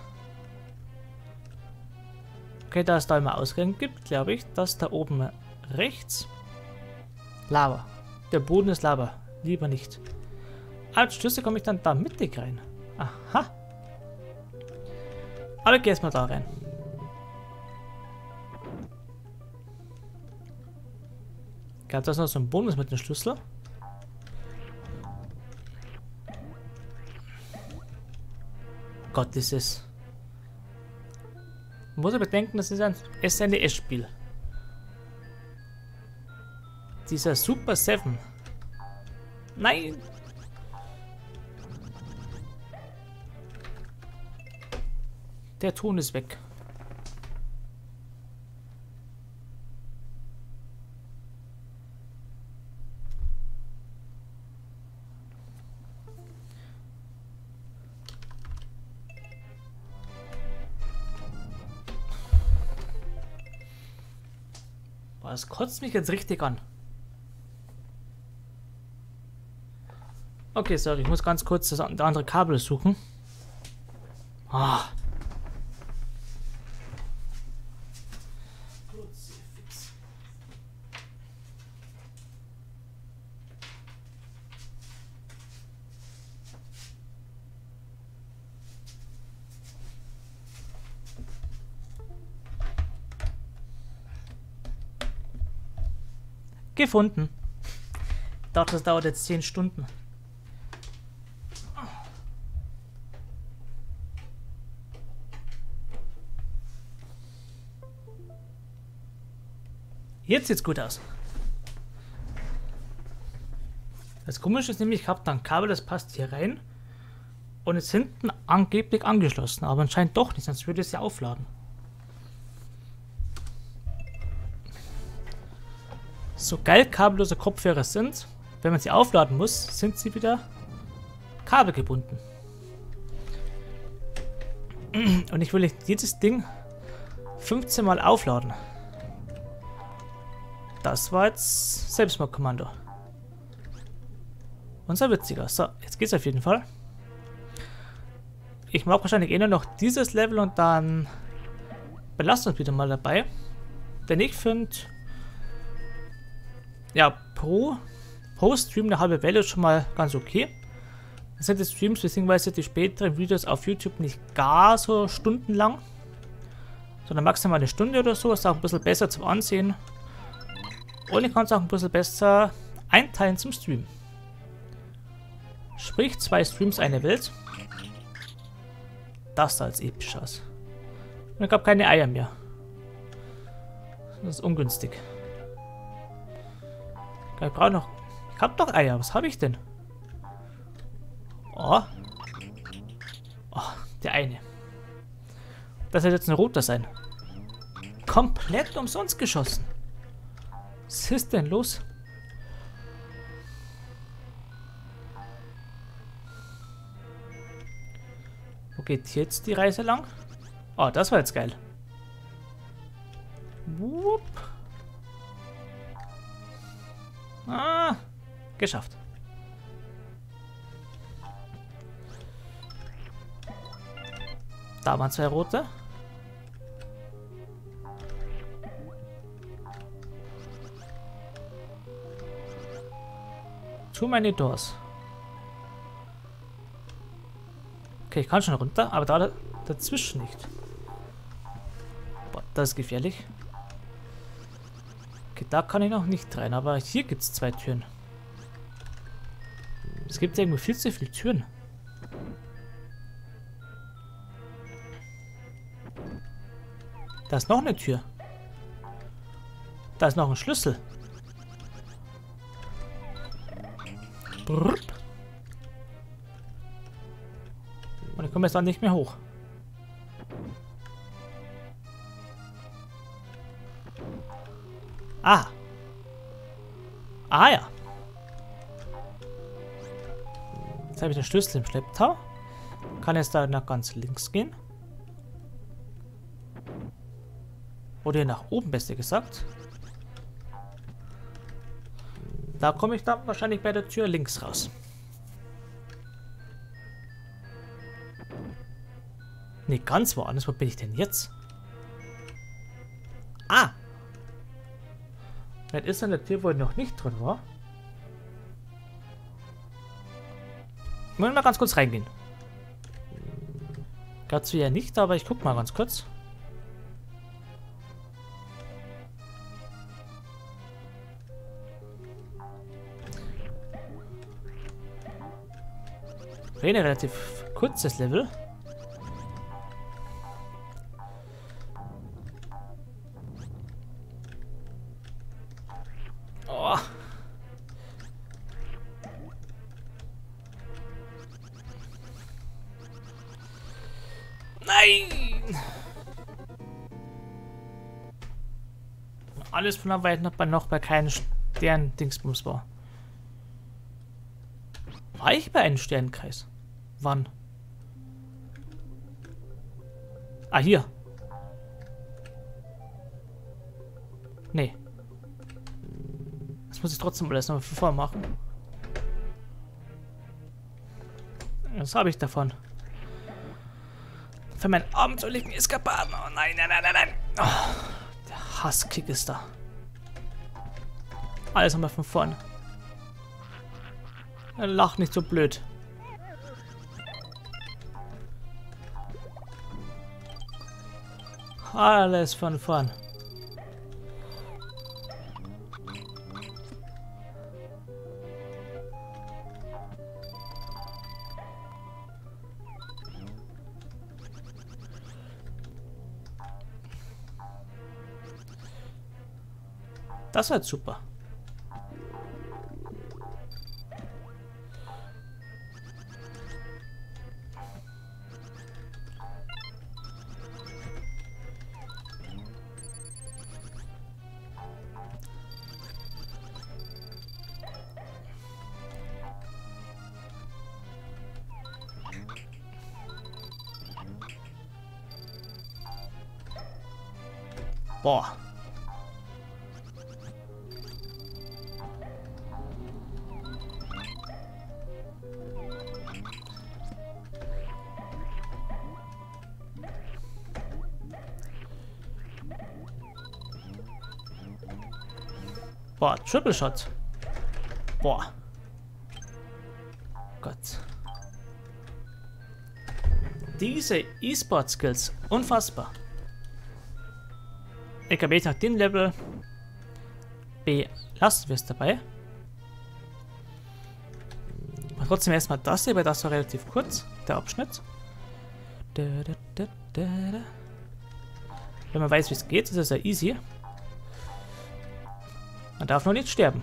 S1: Okay, da es da immer Ausgang gibt, glaube ich, dass da oben rechts Lava. Der Boden ist Lava. Lieber nicht. Als Schlüssel komme ich dann da mittig rein. Aha. Aber geh erstmal da rein. Gab das noch so ein Bonus mit dem Schlüssel? Gott, ist es. Man muss aber bedenken, das ist ein SNES-Spiel. Dieser Super 7. Nein! Der Ton ist weg. Das kotzt mich jetzt richtig an. Okay, sorry, ich muss ganz kurz das andere Kabel suchen. Ah. Gefunden. Ich dachte, das dauert jetzt 10 Stunden. Jetzt sieht's gut aus. Das Komische ist nämlich, ich habe da ein Kabel, das passt hier rein. Und ist hinten angeblich angeschlossen, aber anscheinend doch nicht, sonst würde es ja aufladen. So geil kabellose Kopfhörer sind, wenn man sie aufladen muss, sind sie wieder kabelgebunden. Und ich will dieses Ding 15 Mal aufladen. Das war jetzt Selbstmordkommando. Unser witziger. So, jetzt geht's auf jeden Fall. Ich mag wahrscheinlich eh nur noch dieses Level und dann belassen uns wieder mal dabei. Denn ich finde, ja, pro, pro Stream eine halbe Welle ist schon mal ganz okay. Das sind die Streams bzw. die späteren Videos auf YouTube nicht gar so stundenlang, sondern maximal eine Stunde oder so. Ist auch ein bisschen besser zum Ansehen. Und ich kann es auch ein bisschen besser einteilen zum Stream. Sprich, zwei Streams, eine Welt. Das sah als episch aus. Und ich habe keine Eier mehr. Das ist ungünstig. Ich brauche noch... Ich hab doch Eier. Was habe ich denn? Oh. Oh, der eine. Das wird jetzt ein roter sein. Komplett umsonst geschossen. Was ist denn los? Wo geht jetzt die Reise lang? Oh, das war jetzt geil. Wupp. Ah, geschafft. Da waren zwei rote. Too many doors. Okay, ich kann schon runter, aber da dazwischen nicht. Boah, das ist gefährlich. Okay, da kann ich noch nicht rein, aber hier gibt es zwei Türen. Es gibt irgendwie viel zu viele Türen. Da ist noch eine Tür. Da ist noch ein Schlüssel. Brrr. Und ich komme jetzt auch nicht mehr hoch. Ah. Ah ja. Jetzt habe ich den Schlüssel im Schlepptau. Kann jetzt da nach ganz links gehen. Oder nach oben, besser gesagt. Da komme ich dann wahrscheinlich bei der Tür links raus. Ne, ganz woanders. Wo bin ich denn jetzt? Das ist an der Tür, wo ich noch nicht drin war. Ich muss mal ganz kurz reingehen. Dazu ja nicht, aber ich guck mal ganz kurz. Ein relativ kurzes Level. Alles von der Weite noch bei, noch bei keinen Stern-Dingsbums war. War ich bei einem Sternenkreis? Wann? Ah, hier. Nee. Das muss ich trotzdem alles noch vorher machen. Was habe ich davon? Für meinen abenteuerlichen Eskapaden. Oh nein, nein, nein, nein, nein. Oh, der Hasskick ist da. Alles nochmal von vorne. Lach nicht so blöd. Alles von vorn. Das wird super. Boah. Boah, Triple Shot. Boah. Gott. Diese E-Sport-Skills, unfassbar. LKBs nach dem Level belassen wir es dabei. Aber trotzdem erstmal das hier, weil das war relativ kurz, der Abschnitt. Wenn man weiß, wie es geht, ist es ja easy. Man darf noch nicht sterben.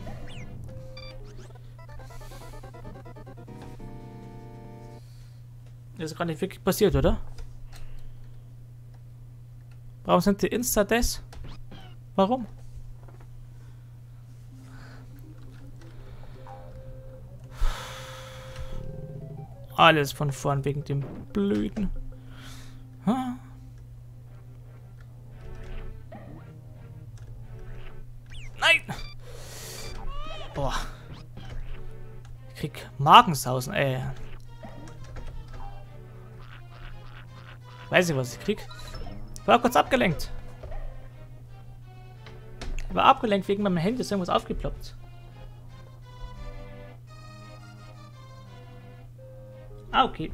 S1: Das ist gar nicht wirklich passiert, oder? Warum sind die Insta-Deaths? Warum? Alles von vorn wegen dem. Huh? Nein! Boah. Ich krieg Magensausen, ey. Weiß ich, was ich krieg. War kurz abgelenkt. War abgelenkt wegen meinem Handy, ist irgendwas aufgeploppt. Ah, okay.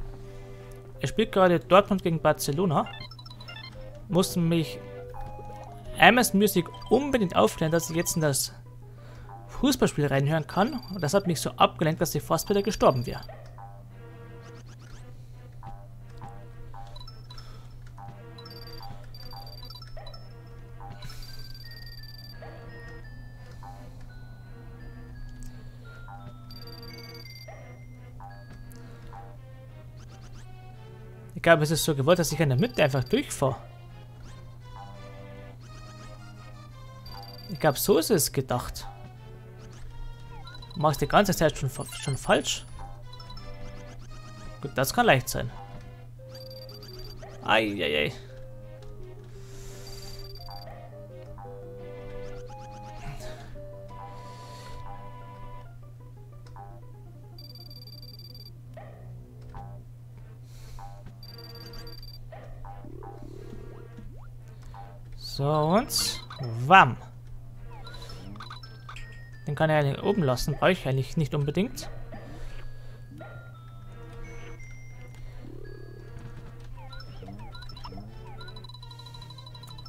S1: Er spielt gerade Dortmund gegen Barcelona. Musste mich Amazon Music unbedingt aufklären, dass ich jetzt in das Fußballspiel reinhören kann. Und das hat mich so abgelenkt, dass ich fast wieder gestorben wäre. Glaube, es ist so gewollt, dass ich in der Mitte einfach durchfahre. Ich glaube, so ist es gedacht. Machst die ganze Zeit schon, schon falsch. Gut, das kann leicht sein. Eieiei. So, und Wam. Den kann er ja oben lassen. Brauche ich eigentlich nicht unbedingt.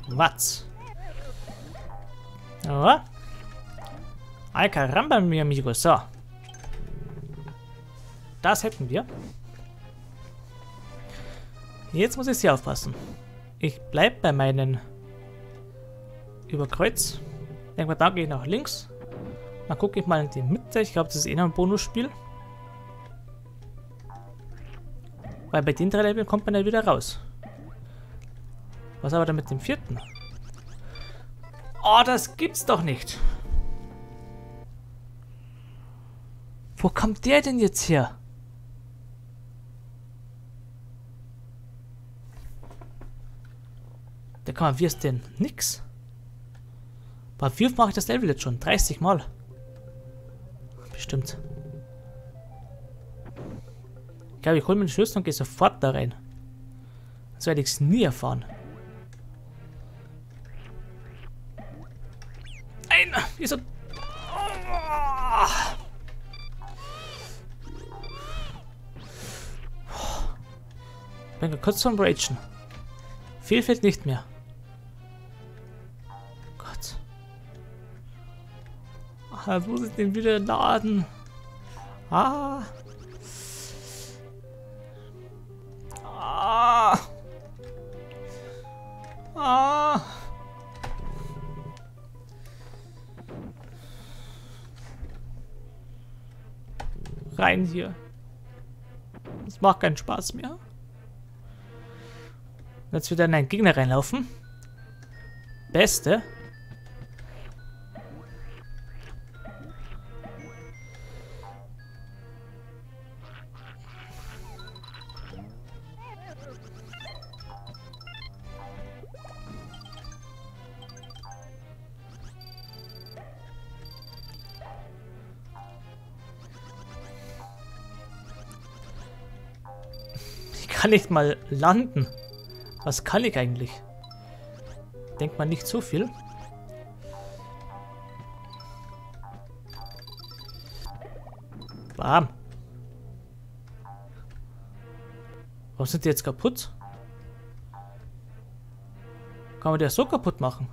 S1: Was? Oh. Ay caramba, mi amigo. So. Das hätten wir. Jetzt muss ich sie aufpassen. Ich bleibe bei meinen über Kreuz. Denke mal, da gehe ich nach links. Dann gucke ich mal in die Mitte. Ich glaube, das ist eh noch ein Bonusspiel. Weil bei den drei Leveln kommt man ja wieder raus. Was aber dann mit dem vierten? Oh, das gibt's doch nicht. Wo kommt der denn jetzt her? Der kann man, wie ist denn? Nix. Aber wie mache ich das Level jetzt schon? 30 Mal. Bestimmt. Ich glaube, ich hole mir den Schlüssel und gehe sofort da rein. Das werde ich es nie erfahren. Ein! Wieso? Ich bin kurz zum Ragen. Viel fehlt nicht mehr. Jetzt muss ich den wieder laden. Ah. Ah. Ah. Rein hier. Das macht keinen Spaß mehr. Jetzt wieder in einen Gegner reinlaufen. Beste. Kann nicht mal landen. Was kann ich eigentlich? Denkt man nicht so viel. Bam. Warum sind die jetzt kaputt? Kann man die so kaputt machen?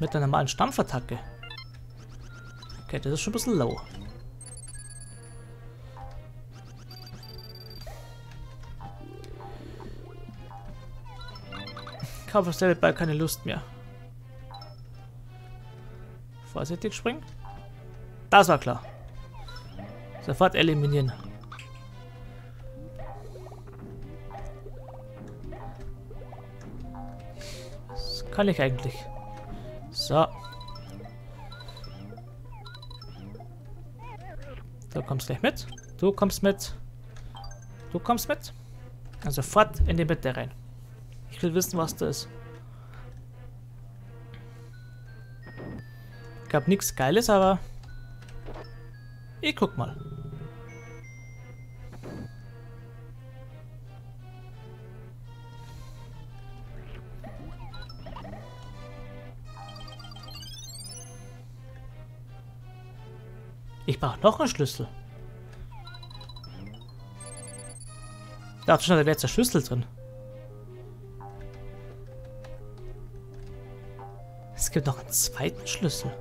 S1: Mit einer normalen Stampfattacke. Okay, das ist schon ein bisschen low. Kampf auf Level bei keine Lust mehr. Vorsichtig springen. Das war klar. Sofort eliminieren. Das kann ich eigentlich. So. Du kommst gleich mit. Du kommst mit. Du kommst mit. Also sofort in die Mitte rein. Will wissen, was da ist. Gab nichts Geiles, aber ich guck mal. Ich brauche noch einen Schlüssel. Schon, da wäre jetzt der Schlüssel drin. Es gibt noch einen zweiten Schlüssel.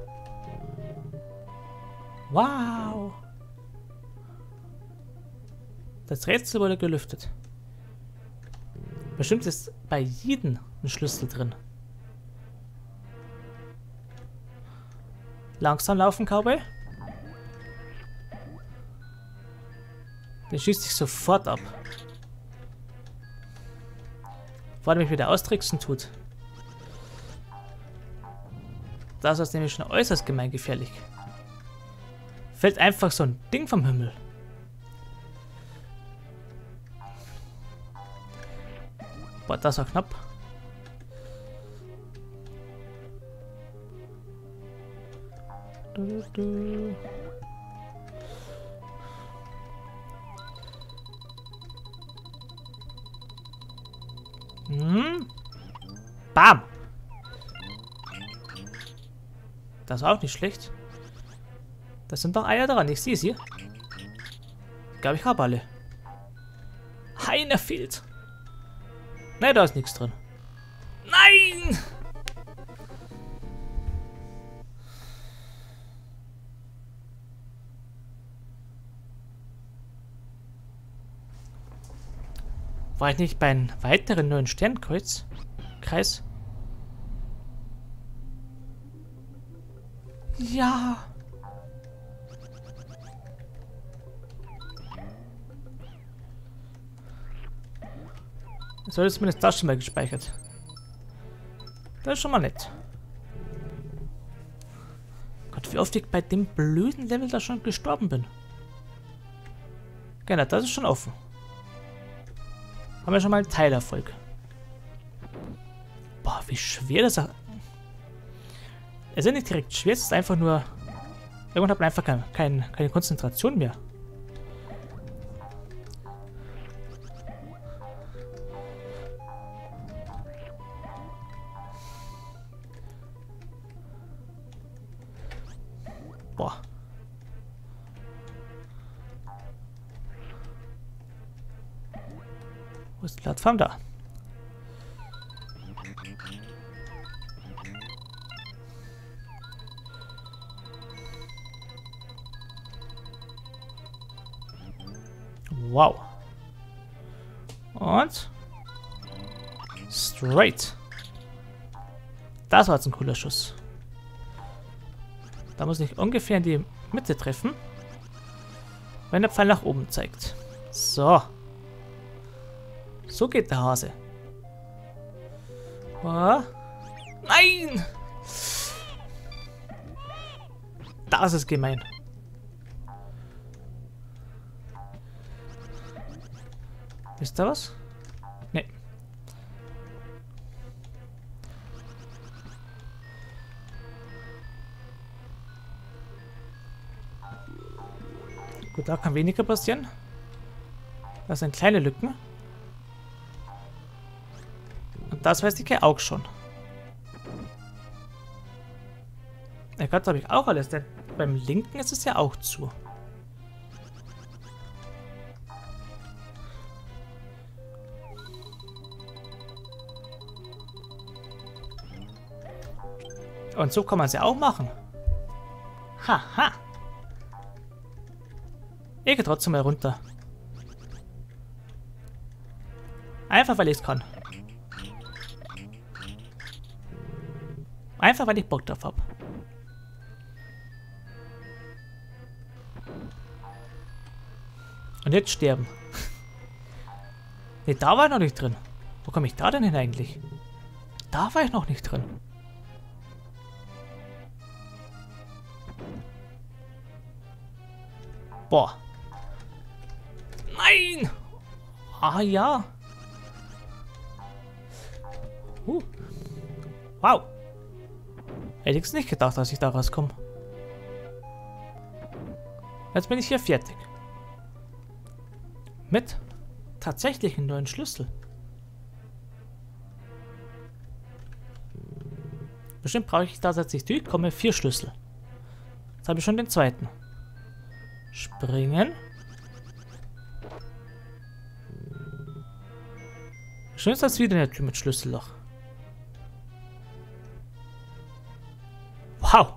S1: Wow. Das Rätsel wurde gelüftet. Bestimmt ist bei jedem ein Schlüssel drin. Langsam laufen, Cowboy. Der schießt sich sofort ab. Vor allem mich wieder austricksen tut. Das ist nämlich schon äußerst gemeingefährlich. Fällt einfach so ein Ding vom Himmel. Boah, das war knapp. Du, du. Hm? Bam! Das war auch nicht schlecht. Das sind doch Eier dran, ich sehe sie. Ich glaube, ich habe alle. Einer fehlt. Nein, da ist nichts drin. Nein! War ich nicht bei einem weiteren neuen Sternkreuz? Kreis? Ja. So ist zumindest das schon mal gespeichert. Das ist schon mal nett. Gott, wie oft ich bei dem blöden Level da schon gestorben bin. Genau, das ist schon offen. Haben wir schon mal einen Teilerfolg. Boah, wie schwer das... Es ist nicht direkt schwer, es ist einfach nur... Irgendwann hat man einfach kein, kein, keine Konzentration mehr. Boah. Wo ist die Plattform? Da. Und straight. Das war jetzt ein cooler Schuss. Da muss ich ungefähr in die Mitte treffen. Wenn der Pfeil nach oben zeigt. So. So geht der Hase. Oh. Nein! Das ist gemein. Ist da was? Nee. Gut, da kann weniger passieren. Das sind kleine Lücken. Und das weiß ich ja auch schon. Ja Gott, habe ich auch alles. Denn beim linken ist es ja auch zu. Und so kann man es ja auch machen. Haha. Ha. Ich gehe trotzdem mal runter. Einfach, weil ich es kann. Einfach, weil ich Bock drauf habe. Und jetzt sterben. [LAUGHS] ne, da war noch nicht drin. Wo komme ich da denn hin eigentlich? Da war ich noch nicht drin. Boah. Nein! Ah ja. Uh. Wow. Hätte ich es nicht gedacht, dass ich da rauskomme. Jetzt bin ich hier fertig. Mit tatsächlich einen neuen Schlüssel. Bestimmt brauche ich da, seit ich durchkomme, vier Schlüssel. Jetzt habe ich schon den zweiten. Springen. Schön ist das wieder eine Tür mit Schlüsselloch. Wow.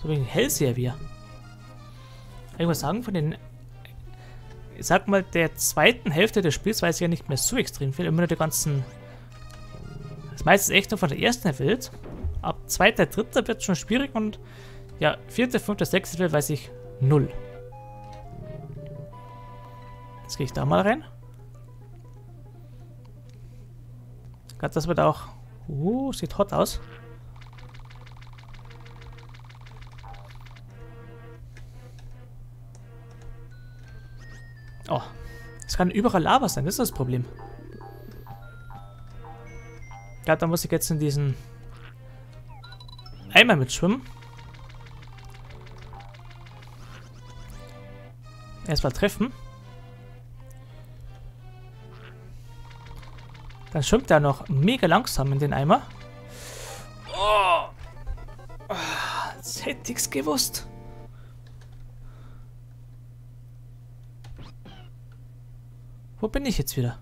S1: So wie ein Hellseher wir. Ich muss sagen, von den ich sag mal, der zweiten Hälfte des Spiels weiß ich ja nicht mehr so extrem viel. Immer nur die ganzen... Das meiste ist echt nur von der ersten Welt. Ab zweiter, dritter wird es schon schwierig und ja, vierte, fünfte, sechste Welt weiß ich null. Jetzt gehe ich da mal rein. Gerade das wird auch... Uh, sieht hot aus. Oh, es kann überall Lava sein, das ist das Problem. Ja, da muss ich jetzt in diesen Eimer mitschwimmen. Erstmal treffen. Dann schwimmt er noch mega langsam in den Eimer. Oh! Das hätte ich's gewusst. Wo bin ich jetzt wieder?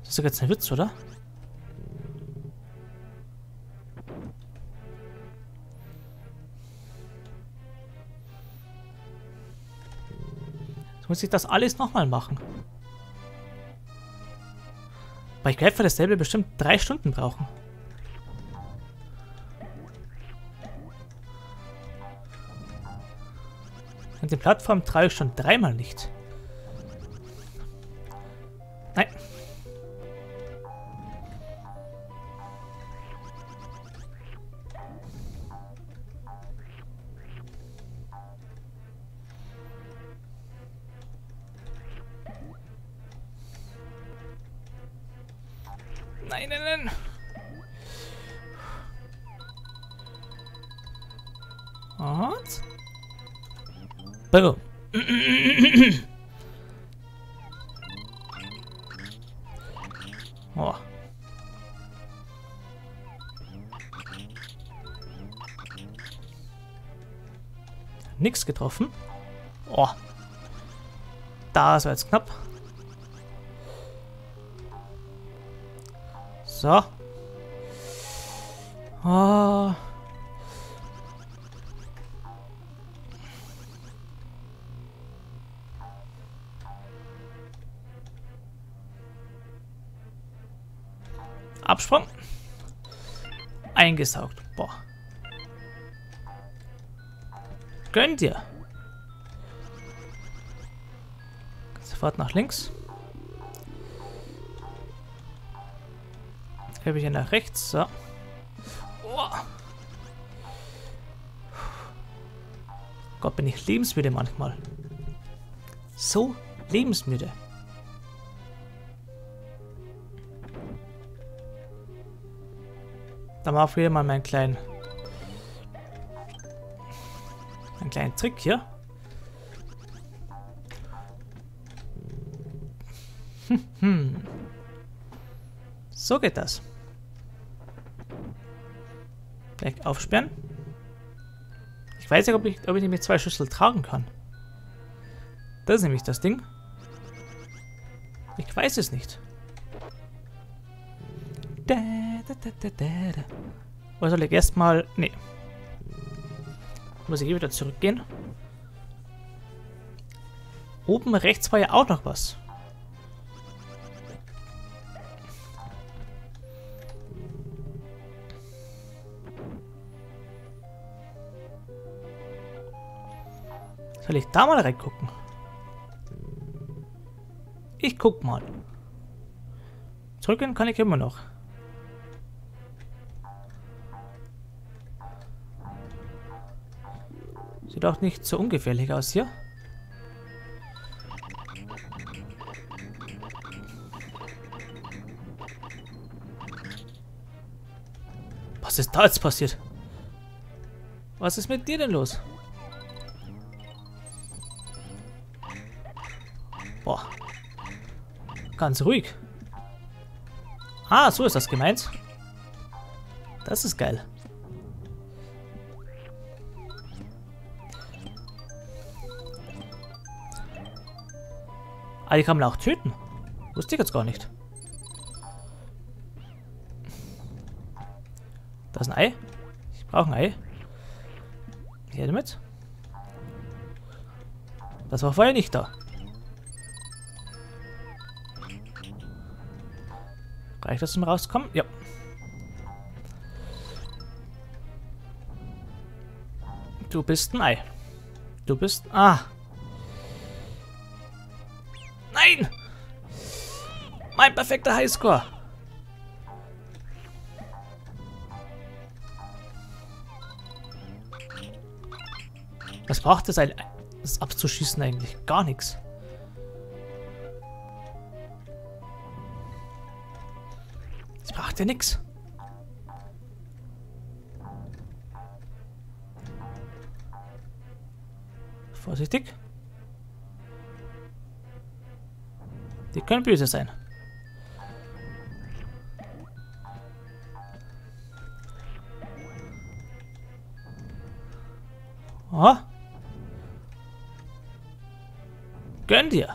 S1: Das ist doch jetzt ein Witz, oder? Muss ich das alles nochmal machen. Weil ich werde für dasselbe bestimmt drei Stunden brauchen. Und die Plattform traue ich schon dreimal nicht. Da ist er jetzt knapp. So. Oh. Absprung. Eingesaugt. Boah. Gönnt ihr. Sofort nach links. Jetzt habe ich hier nach rechts. So. Oh. Gott, bin ich lebensmüde manchmal. So lebensmüde. Da machen wir mal meinen kleinen... Einen kleinen Trick hier. So geht das. Gleich aufsperren. Ich weiß nicht, ob ich, ob ich mit zwei Schlüssel tragen kann. Das ist nämlich das Ding. Ich weiß es nicht. Da, da, da, da, da. Oder soll ich erstmal... Nee. Muss ich hier wieder zurückgehen. Oben rechts war ja auch noch was. Soll ich da mal reingucken? Ich guck mal. Zurückgehen kann ich immer noch. Sieht auch nicht so ungefährlich aus hier. Was ist da jetzt passiert? Was ist mit dir denn los? Ganz ruhig. Ah, so ist das gemeint. Das ist geil. Ah, die kann man auch töten. Wusste ich jetzt gar nicht. Da ist ein Ei. Ich brauche ein Ei. Her damit. Das war vorher nicht da. Reicht das zum Rauskommen? Ja. Du bist ein Ei. Du bist... Ah. Nein! Mein perfekter Highscore. Was braucht das, ein, das abzuschießen eigentlich? Gar nichts. Braucht ja nichts. Vorsichtig. Die können böse sein. Oh. Gönn dir.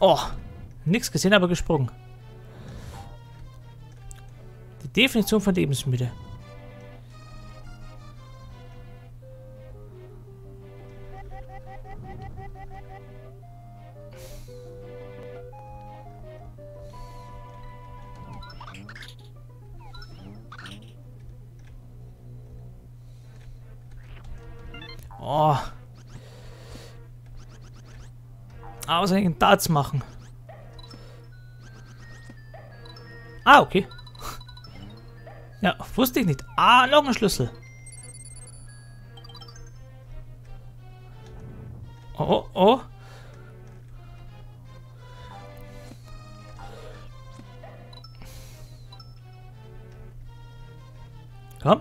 S1: Oh, nichts gesehen, aber gesprungen. Definition von lebensmüde. Oh. Außer einen Darts machen. Ah, okay. Ja, wusste ich nicht. Ah, noch ein Schlüssel. Oh, oh, oh. Komm.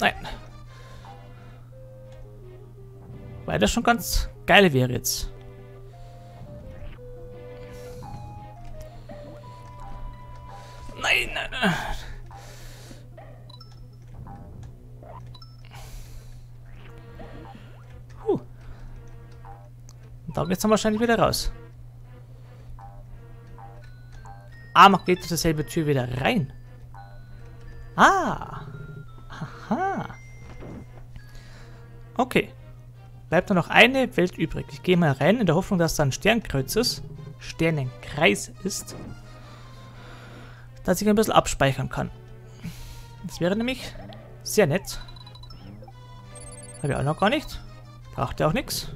S1: Nein. Weil das schon ganz geil wäre jetzt. Geht's dann wahrscheinlich wieder raus. Ah, man geht durch dieselbe Tür wieder rein. Ah. Aha. Okay. Bleibt nur noch eine Welt übrig. Ich gehe mal rein in der Hoffnung, dass da ein Sternkreuz ist. Sternenkreis ist. Dass ich ein bisschen abspeichern kann. Das wäre nämlich sehr nett. Habe ich auch noch gar nicht. Braucht ja auch nichts.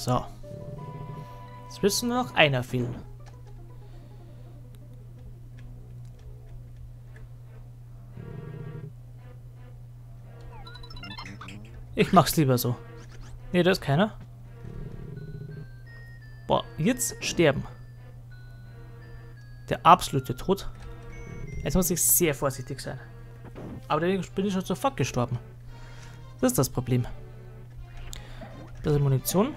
S1: So. Jetzt müssen nur noch einer fehlen. Ich mach's lieber so. Ne, da ist keiner. Boah, jetzt sterben. Der absolute Tod. Jetzt muss ich sehr vorsichtig sein. Aber dann bin ich schon sofort gestorben. Das ist das Problem. Das ist Munition.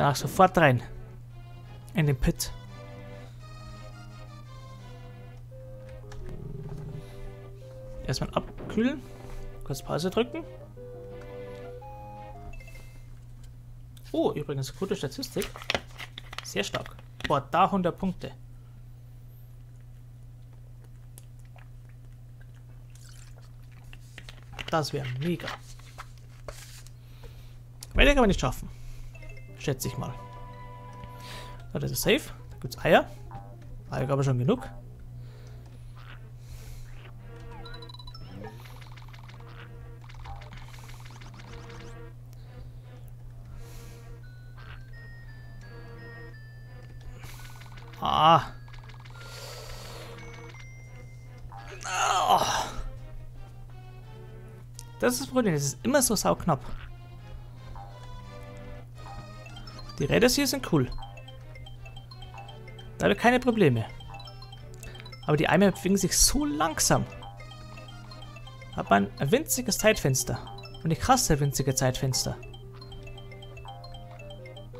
S1: Danach sofort rein. In den Pit. Erstmal abkühlen. Kurz Pause drücken. Oh, übrigens, gute Statistik. Sehr stark. Boah, da 100 Punkte. Das wäre mega. Werde ich aber nicht schaffen. Schätze ich mal. So, das ist safe. Da gibt es Eier. Eier gab es schon genug. Ah. Oh. Das ist das Problem, es ist immer so sauknapp. Die Räder hier sind cool. Da habe ich keine Probleme. Aber die Eimer bewegen sich so langsam. Hat man ein winziges Zeitfenster. Und ich hasse winzige Zeitfenster.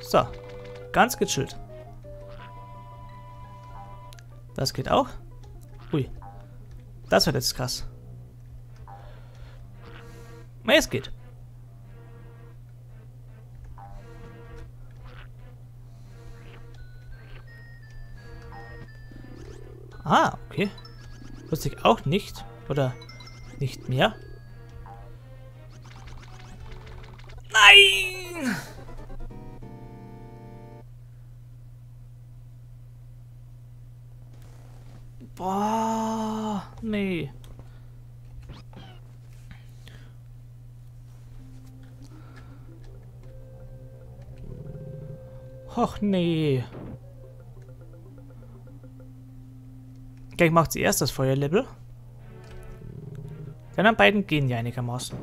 S1: So. Ganz gechillt. Das geht auch. Ui. Das wird jetzt krass. Es geht. Ah, okay. Wusste ich auch nicht. Oder nicht mehr. Nein! Boah, nee. Och nee. Gleich macht sie erst das Feuerlevel. Die anderen beiden gehen ja einigermaßen.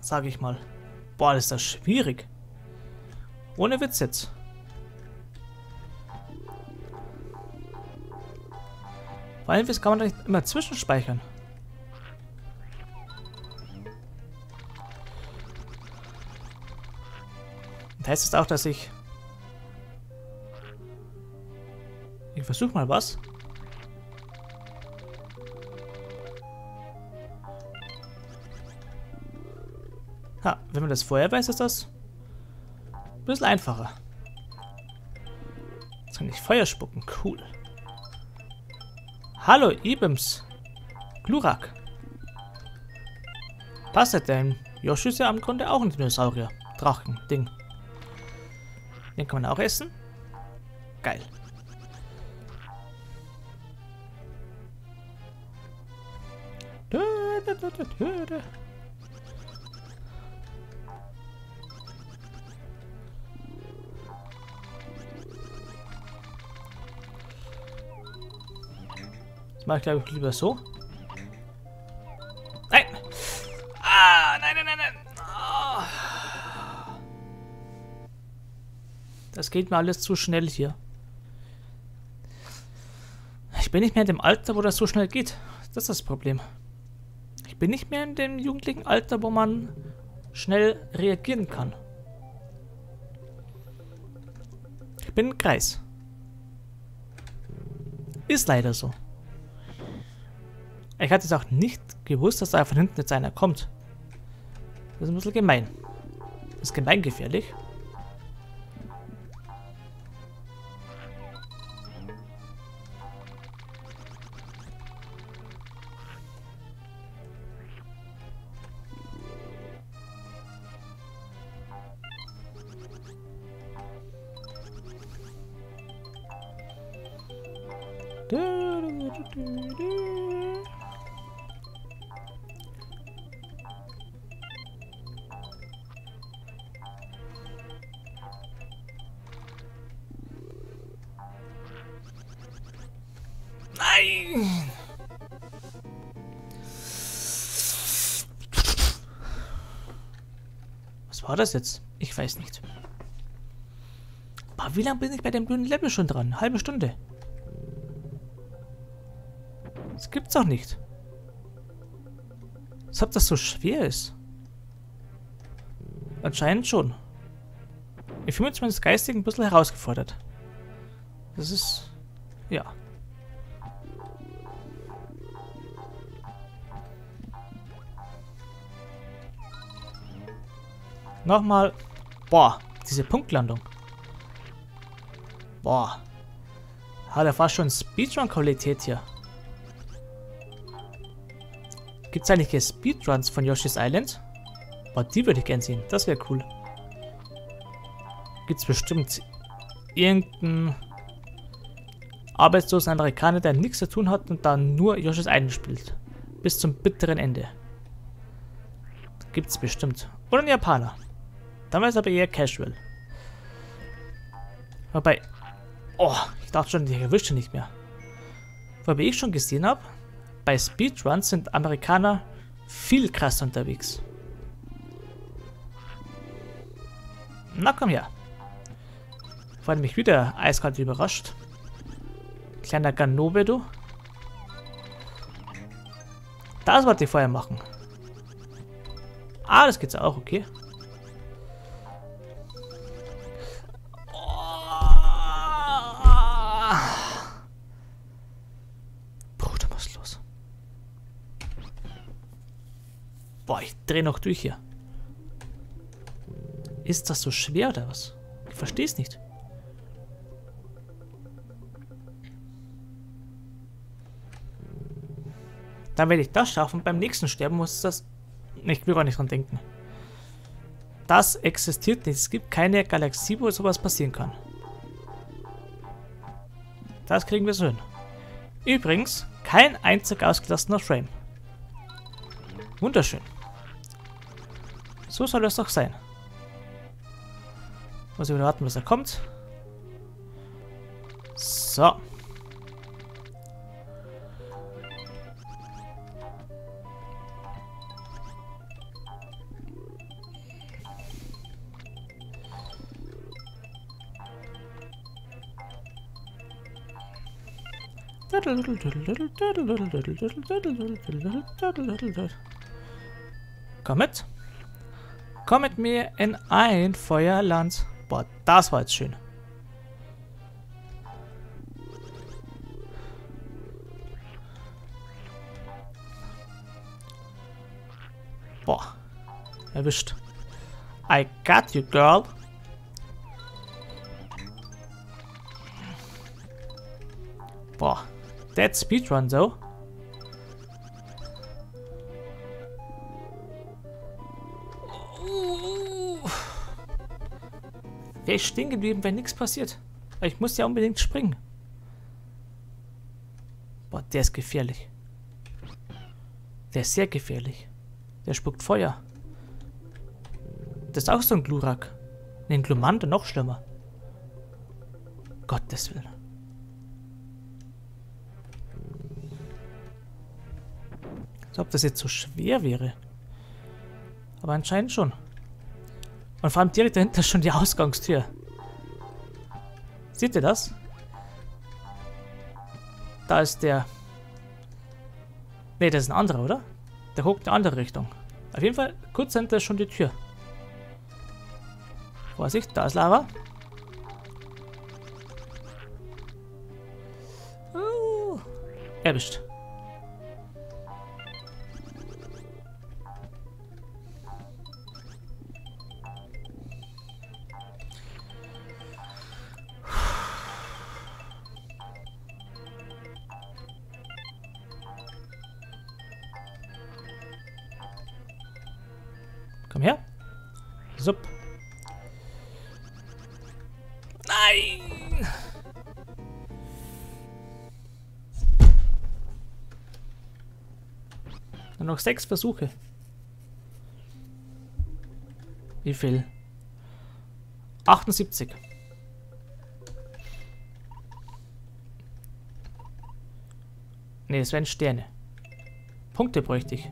S1: Sag ich mal. Boah, ist das schwierig. Ohne Witz jetzt. Vor allem, kann man da nicht immer zwischenspeichern. Und heißt es auch, dass ich... Ich versuche mal was. Ha, wenn man das vorher weiß, ist das ein bisschen einfacher. Jetzt kann ich Feuer spucken. Cool. Hallo, Ibims. Glurak. Passt denn? Yoshi ist ja am Grunde auch ein Dinosaurier. Drachen-Ding. Den kann man auch essen. Geil. Da, da, da, Das mache ich, glaube ich, lieber so. Nein! Ah, nein, nein, nein, nein! Oh. Das geht mir alles zu schnell hier. Ich bin nicht mehr in dem Alter, wo das so schnell geht. Das ist das Problem. Ich bin nicht mehr in dem jugendlichen Alter, wo man schnell reagieren kann. Ich bin ein Kreis. Ist leider so. Ich hatte es auch nicht gewusst, dass da von hinten jetzt einer kommt. Das ist ein bisschen gemein. Das ist gemeingefährlich. Jetzt? Ich weiß nicht. Aber wie lange bin ich bei dem blöden Level schon dran? halbe Stunde. Das gibt's doch nicht. Als ob das so schwer ist. Anscheinend schon. Ich fühle mich zumindest geistig ein bisschen herausgefordert. Das ist... Ja. Nochmal. Boah, diese Punktlandung. Boah. Hat er fast schon Speedrun-Qualität hier. Gibt es eigentlich Speedruns von Yoshi's Island? Boah, die würde ich gern sehen. Das wäre cool. gibt es bestimmt irgendeinen arbeitslosen Amerikaner, der nichts zu tun hat und dann nur Yoshi's Island spielt. Bis zum bitteren Ende. Gibt es bestimmt. Oder ein Japaner. Damals aber eher casual. Wobei... Oh, ich dachte schon, ich erwische nicht mehr. Wobei ich schon gesehen habe, bei Speedruns sind Amerikaner viel krasser unterwegs. Na komm her. Vor mich wieder eiskalt überrascht. Kleiner Ganobe, du. Das wollte ich vorher machen. Ah, das geht's auch, okay. Drehe noch durch hier. Ist das so schwer oder was? Ich verstehe es nicht. Dann werde ich das schaffen. Beim nächsten Sterben muss das... Ich will gar nicht dran denken. Das existiert nicht. Es gibt keine Galaxie, wo sowas passieren kann. Das kriegen wir so hin. Übrigens, kein einzig ausgelassener Frame. Wunderschön. So soll es doch sein. Muss ich wieder warten, bis er kommt. So. Komm mit. Komm mit mir in ein Feuerland. Boah, das war jetzt schön. Boah. Erwischt. I got you, girl. Boah. That speedrun, though. Wäre ich stehen geblieben, wenn nichts passiert. Ich muss ja unbedingt springen. Boah, der ist gefährlich. Der ist sehr gefährlich. Der spuckt Feuer. Das ist auch so ein Glurak. Ein Glumante, noch schlimmer. Gottes Willen. Als ob das jetzt so schwer wäre. Aber anscheinend schon. Und vor allem direkt dahinter ist schon die Ausgangstür. Seht ihr das? Da ist der... Ne, das ist ein anderer, oder? Der guckt in eine andere Richtung. Auf jeden Fall, kurz dahinter ist schon die Tür. Vorsicht, da ist Lava. Uh, erwischt. Nur noch sechs Versuche. Wie viel? 78. Ne, es wären Sterne. Punkte bräuchte ich.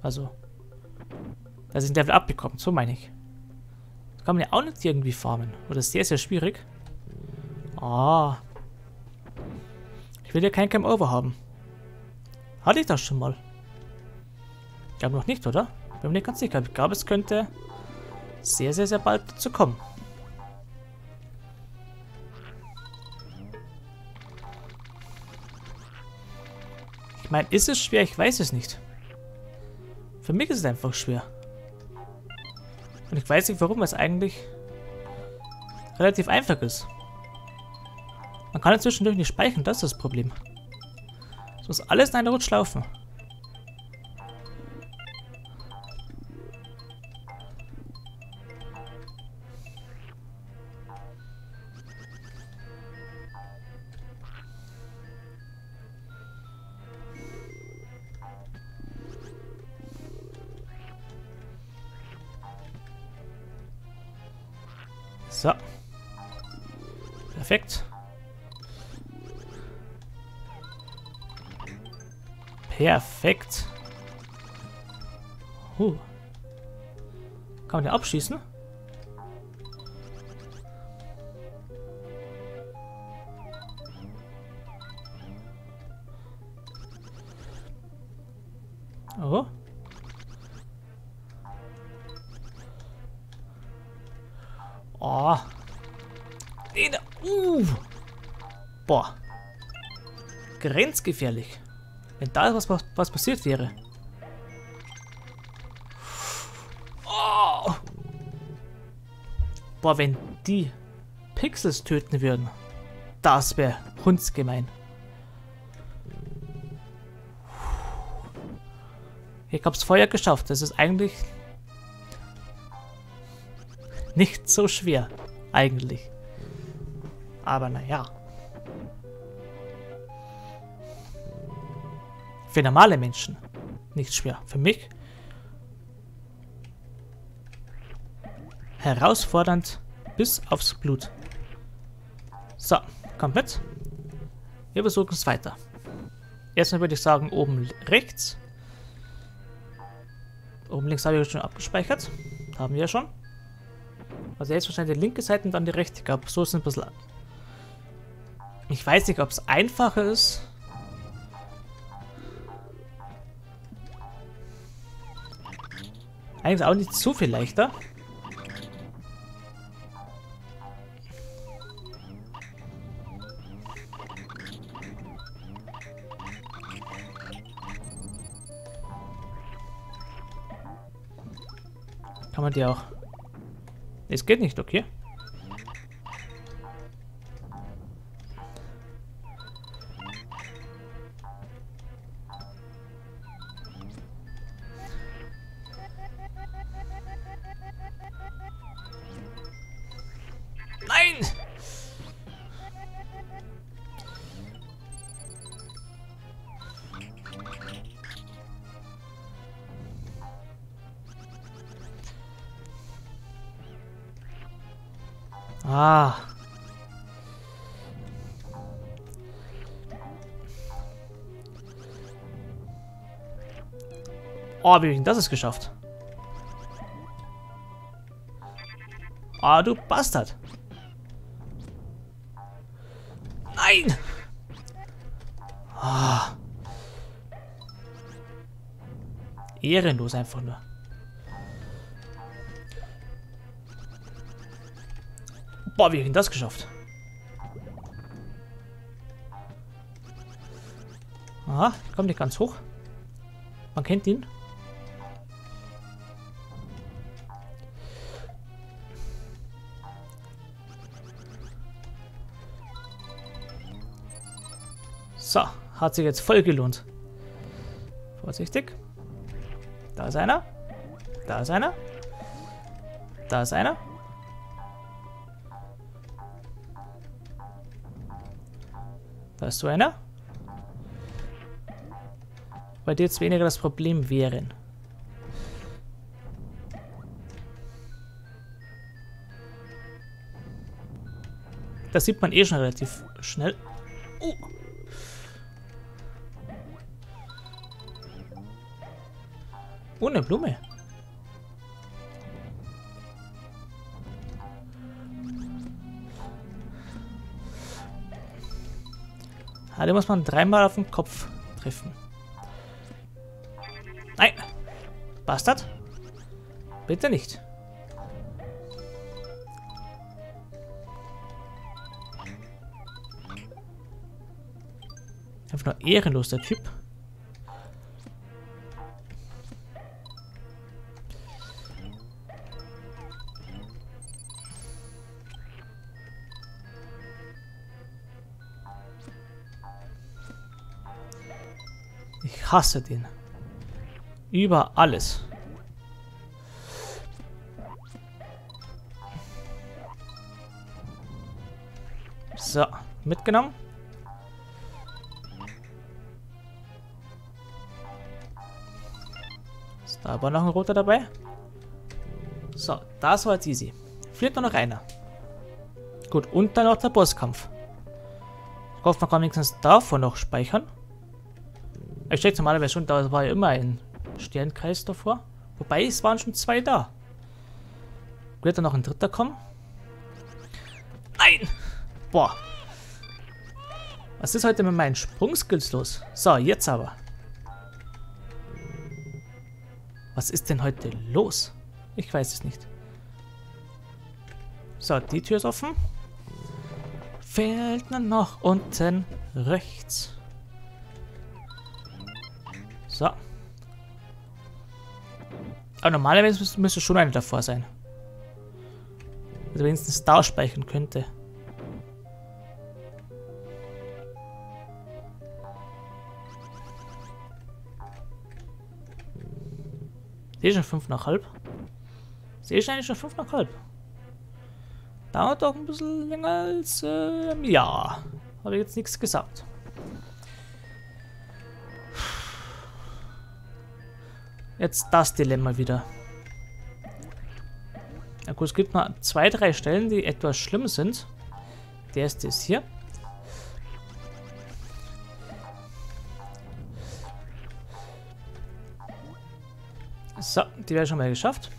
S1: Also dass ich ein Level abbekomme. So meine ich. Das kann man ja auch nicht irgendwie farmen. Oder sehr, sehr schwierig. Ah. Ich will ja kein Game Over haben. Hatte ich das schon mal? Ich glaube noch nicht, oder? Bin mir nicht ganz sicher. Ich glaube, es könnte sehr, sehr, sehr bald dazu kommen. Ich meine, ist es schwer? Ich weiß es nicht. Für mich ist es einfach schwer. Und ich weiß nicht, warum es eigentlich relativ einfach ist. Man kann ja zwischendurch nicht speichern, das ist das Problem. Es muss alles in einer Rutsch laufen. Abschießen? Oh. Oh. Nee, uh. Boah. Grenzgefährlich. Wenn da was, was passiert wäre. Boah, wenn die Pixels töten würden, das wäre hundsgemein. Ich hab's Feuer geschafft. Das ist eigentlich nicht so schwer. Eigentlich. Aber naja. Für normale Menschen nicht schwer. Für mich herausfordernd bis aufs Blut. So, kommt mit. Wir versuchen es weiter. Erstmal würde ich sagen, oben rechts. Oben links habe ich schon abgespeichert. Haben wir ja schon. Also jetzt wahrscheinlich die linke Seite und dann die rechte. Ich glaube, so ist es ein bisschen... Ich weiß nicht, ob es einfacher ist. Eigentlich auch nicht so viel leichter. Man die auch... Es geht nicht, okay. Oh, wie das ist geschafft. Ah, du Bastard. Nein! Ah. Ehrenlos einfach nur. Boah, wie haben das geschafft? Aha, kommt nicht ganz hoch. Man kennt ihn. Hat sich jetzt voll gelohnt. Vorsichtig. Da ist einer. Da ist einer. Da ist einer. Da ist so einer. Bei dir jetzt weniger das Problem wären. Das sieht man eh schon relativ schnell. Oh. Ohne Blume. Ah, den muss man dreimal auf den Kopf treffen. Nein! Bastard! Bitte nicht. Einfach nur ehrenlos, der Typ. Hasse den. Über alles. So, mitgenommen. Ist da aber noch ein roter dabei? So, das war jetzt easy. Fehlt nur noch einer. Gut, und dann noch der Bosskampf. Ich hoffe, man kann wenigstens davon noch speichern. Ich denke, normalerweise schon, da war ja immer ein Sternkreis davor. Wobei, es waren schon zwei da. Wird da noch ein dritter kommen? Nein! Boah. Was ist heute mit meinen Sprungskills los? So, jetzt aber. Was ist denn heute los? Ich weiß es nicht. So, die Tür ist offen. Fehlt nur noch unten rechts. So. Aber normalerweise müsste schon eine davor sein. Also wenigstens da speichern könnte. Sehe schon fünf nach halb. Sehe ich eigentlich schon fünf nach halb. Dauert doch ein bisschen länger als äh, ein. Habe ich jetzt nichts gesagt. Jetzt das Dilemma wieder. Na gut, es gibt noch zwei, drei Stellen, die etwas schlimm sind. Der ist das hier. So, die wäre schon mal geschafft.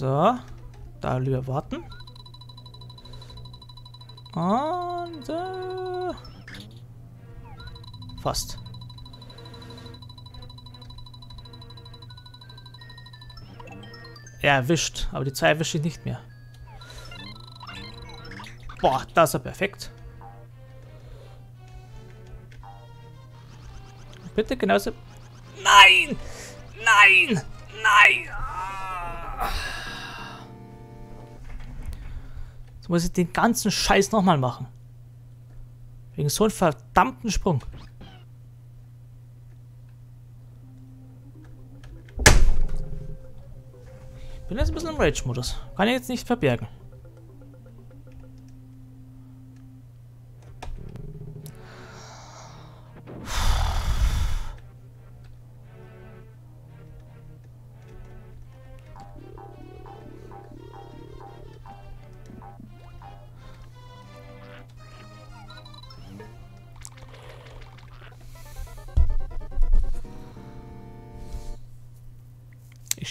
S1: So, da lieber warten. Und äh, fast. Er erwischt, aber die zwei erwische ich nicht mehr. Boah, das ist ja perfekt. Bitte genauso... Nein! Nein! Nein! Jetzt muss ich den ganzen Scheiß nochmal machen. Wegen so einem verdammten Sprung. bin jetzt ein bisschen im Rage-Modus. Kann ich jetzt nicht verbergen.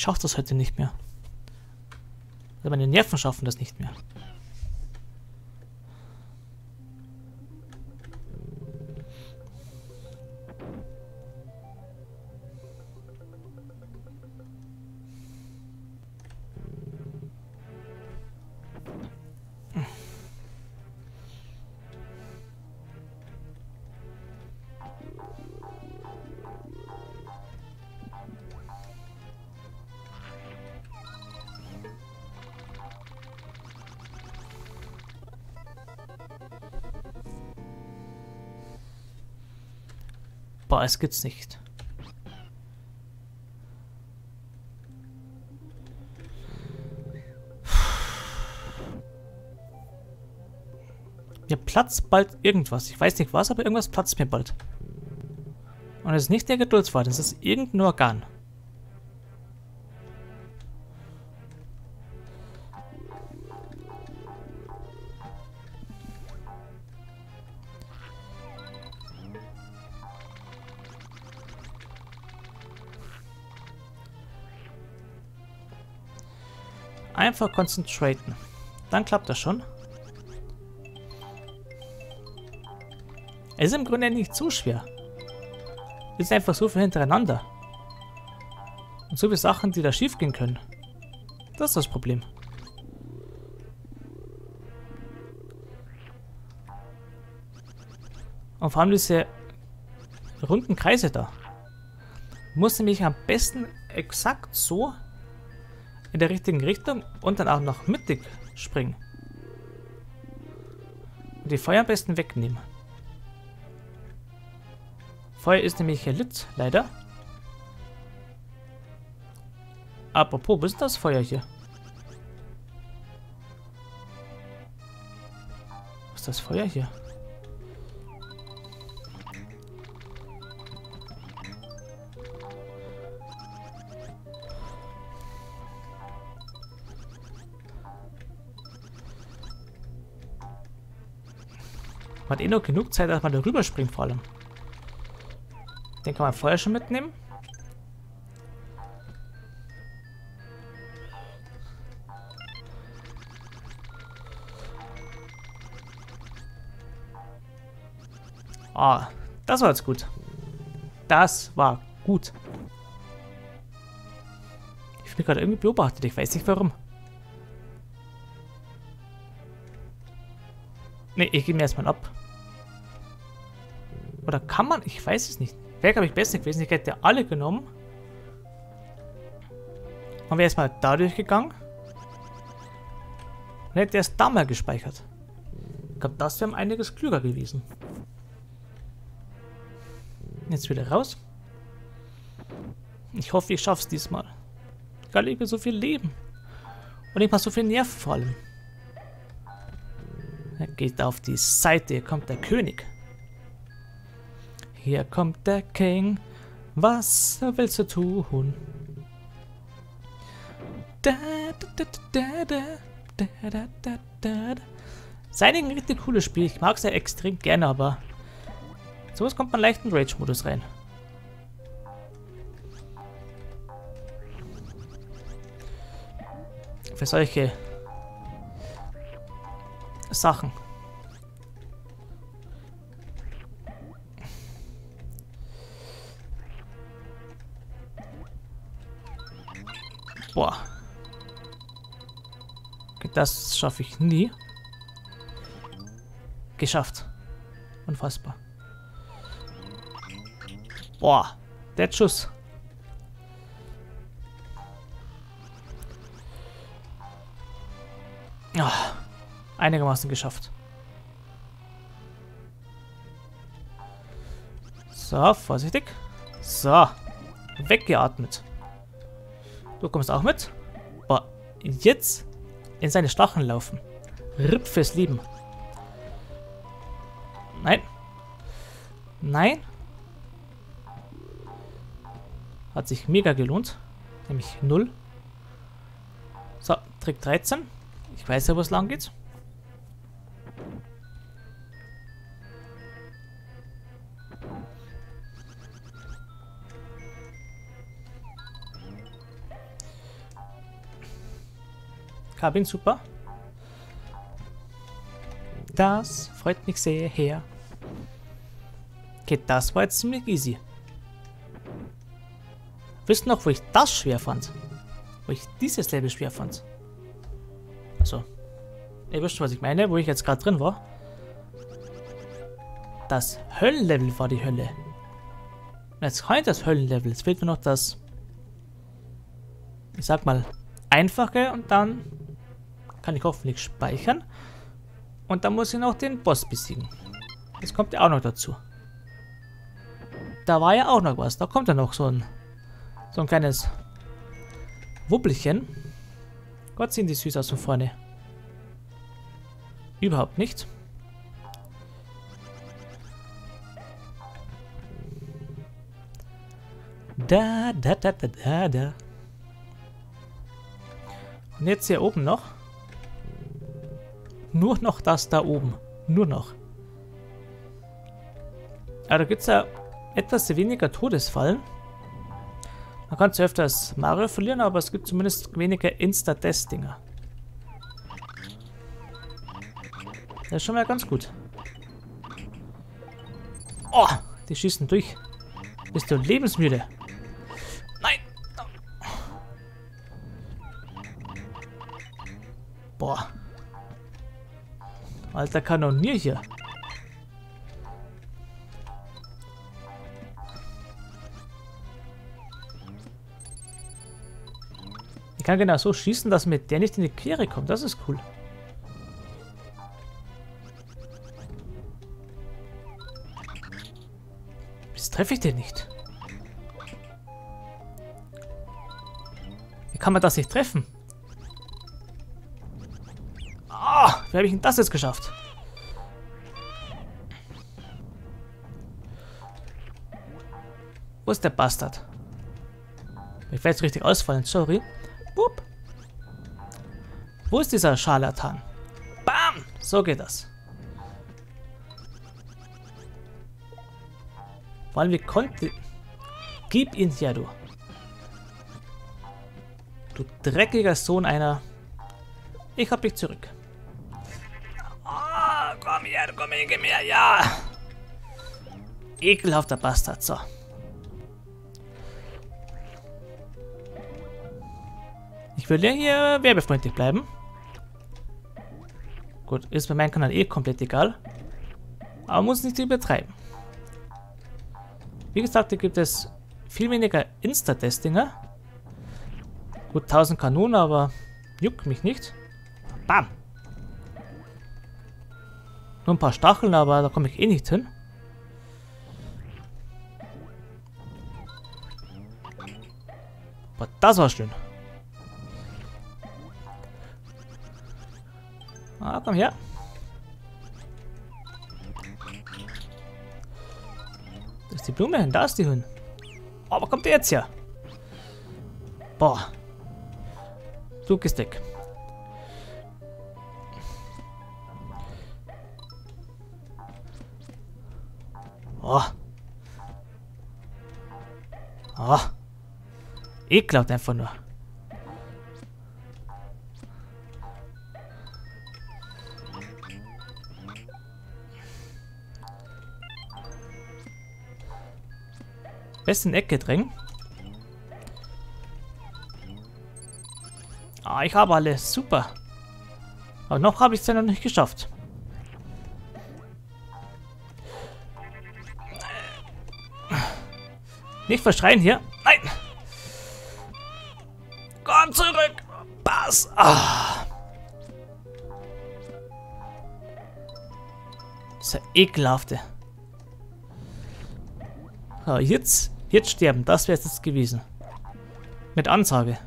S1: Schaffe das heute nicht mehr. Also meine Nerven schaffen das nicht mehr. Es gibt's nicht. Mir platzt bald irgendwas. Ich weiß nicht was, aber irgendwas platzt mir bald. Und es ist nicht der Geduldsfaden, es ist irgendein Organ. Einfach konzentrieren. Dann klappt das schon. Es ist im Grunde nicht zu schwer. Es ist einfach so viel hintereinander. Und so viele Sachen, die da schief gehen können. Das ist das Problem. Und vor allem diese runden Kreise da. Muss nämlich am besten exakt so in der richtigen Richtung und dann auch noch mittig springen. Und die Feuer am besten wegnehmen. Feuer ist nämlich hier Litz, leider. Apropos, wo ist das Feuer hier? Was ist das Feuer hier? Hat eh noch genug Zeit, dass man da rüberspringt vor allem. Den kann man vorher schon mitnehmen. Ah, das war jetzt gut. Das war gut. Ich bin gerade irgendwie beobachtet. Ich weiß nicht warum. Ne, ich gehe mir erstmal ab. Oder kann man? Ich weiß es nicht. Wäre, glaube ich, besser gewesen. Ich hätte alle genommen. Und wäre erstmal da durchgegangen. Und hätte erst da mal gespeichert. Ich glaube, das wäre einiges klüger gewesen. Jetzt wieder raus. Ich hoffe, ich schaffe es diesmal. Egal, ich so viel Leben. Und ich habe so viel Nerven vor allem. Er geht auf die Seite, hier kommt der König. Hier kommt der King. Was willst du tun? Da, da, da, da, da, da, da, da. Ist ein richtig cooles Spiel. Ich mag es ja extrem gerne, aber sowas kommt man leicht in Rage-Modus rein. Für solche Sachen. Boah. Das schaffe ich nie. Geschafft. Unfassbar. Boah. Der Schuss. Oh, einigermaßen geschafft. So, vorsichtig. So. Weggeatmet. Du kommst auch mit. Boah, jetzt in seine Stacheln laufen. Ripp fürs Leben. Nein. Nein. Hat sich mega gelohnt. Nämlich 0. So, Trick 13. Ich weiß ja, wo es lang geht. Kabin, super. Das freut mich sehr her. Okay, das war jetzt ziemlich easy. Wisst noch, wo ich das schwer fand? Wo ich dieses Level schwer fand? Also, ihr wisst, was ich meine, wo ich jetzt gerade drin war. Das Höllenlevel war die Hölle. Jetzt kommt das Höllenlevel. Jetzt fehlt mir noch das, ich sag mal, einfache und dann kann ich hoffentlich speichern. Und dann muss ich noch den Boss besiegen. Das kommt ja auch noch dazu. Da war ja auch noch was. Da kommt ja noch so ein, so ein kleines Wubbelchen. Gott, sehen die süß aus von vorne. Überhaupt nicht. Da, da, da, da, da, da. Und jetzt hier oben noch. Nur noch das da oben. Nur noch. Aber da gibt es ja etwas weniger Todesfallen. Man kann zwar öfters Mario verlieren, aber es gibt zumindest weniger Insta-Death-Dinger. Das ist schon mal ganz gut. Oh, die schießen durch. Bist du lebensmüde? Nein! Boah. Alter Kanonier hier. Ich kann genau so schießen, dass mir der nicht in die Quere kommt. Das ist cool. Wieso treffe ich den nicht? Wie kann man das nicht treffen? Wie habe ich denn das jetzt geschafft? Wo ist der Bastard? Ich werde jetzt richtig ausfallen, sorry. Boop. Wo ist dieser Scharlatan? Bam! So geht das. Vor allem, wie konnte... Gib ihn her, du. Du dreckiger Sohn einer... Ich hab dich zurück. Her, komm her, gib mir, ja. Ekelhafter Bastard, so. Ich will ja hier werbefreundlich bleiben. Gut, ist bei meinem Kanal eh komplett egal. Aber muss nicht übertreiben. Wie gesagt, hier gibt es viel weniger Insta-Testinger. Gut, 1000 Kanonen, aber juckt mich nicht. Bam! Nur ein paar Stacheln, aber da komme ich eh nicht hin. Aber das war schön. Ah, komm her. Da ist die Blume hin, da ist die hin. Oh, aber kommt der jetzt her? Boah. Du gehst weg. Oh. Oh. Ekelhaft einfach nur. besten Ecke drängen. Ah, ich habe alles. Super. Aber noch habe ich es ja noch nicht geschafft. Nicht verschreien hier. Nein. Komm zurück. Pass. Ah. Das ist ja ekelhafte. So, jetzt Jetzt sterben, das wäre es jetzt gewesen. Mit Ansage.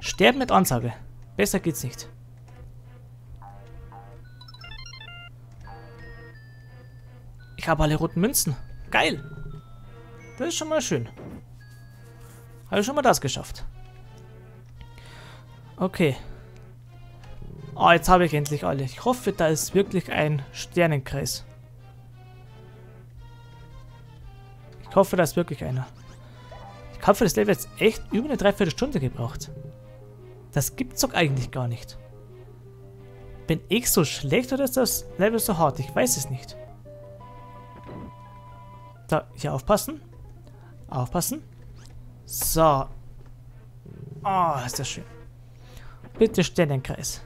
S1: Sterben mit Ansage. Besser geht's nicht. Ich habe alle roten Münzen. Geil. Das ist schon mal schön. Habe ich schon mal das geschafft. Okay. Oh, jetzt habe ich endlich alle. Ich hoffe, da ist wirklich ein Sternenkreis. Ich hoffe, da ist wirklich einer. Ich habe für das Level jetzt echt über eine Dreiviertelstunde gebraucht. Das gibt's doch eigentlich gar nicht. Bin ich so schlecht oder ist das Level so hart? Ich weiß es nicht. Da, hier aufpassen. Aufpassen. So. Oh, ist das schön. Bitte stell den Kreis.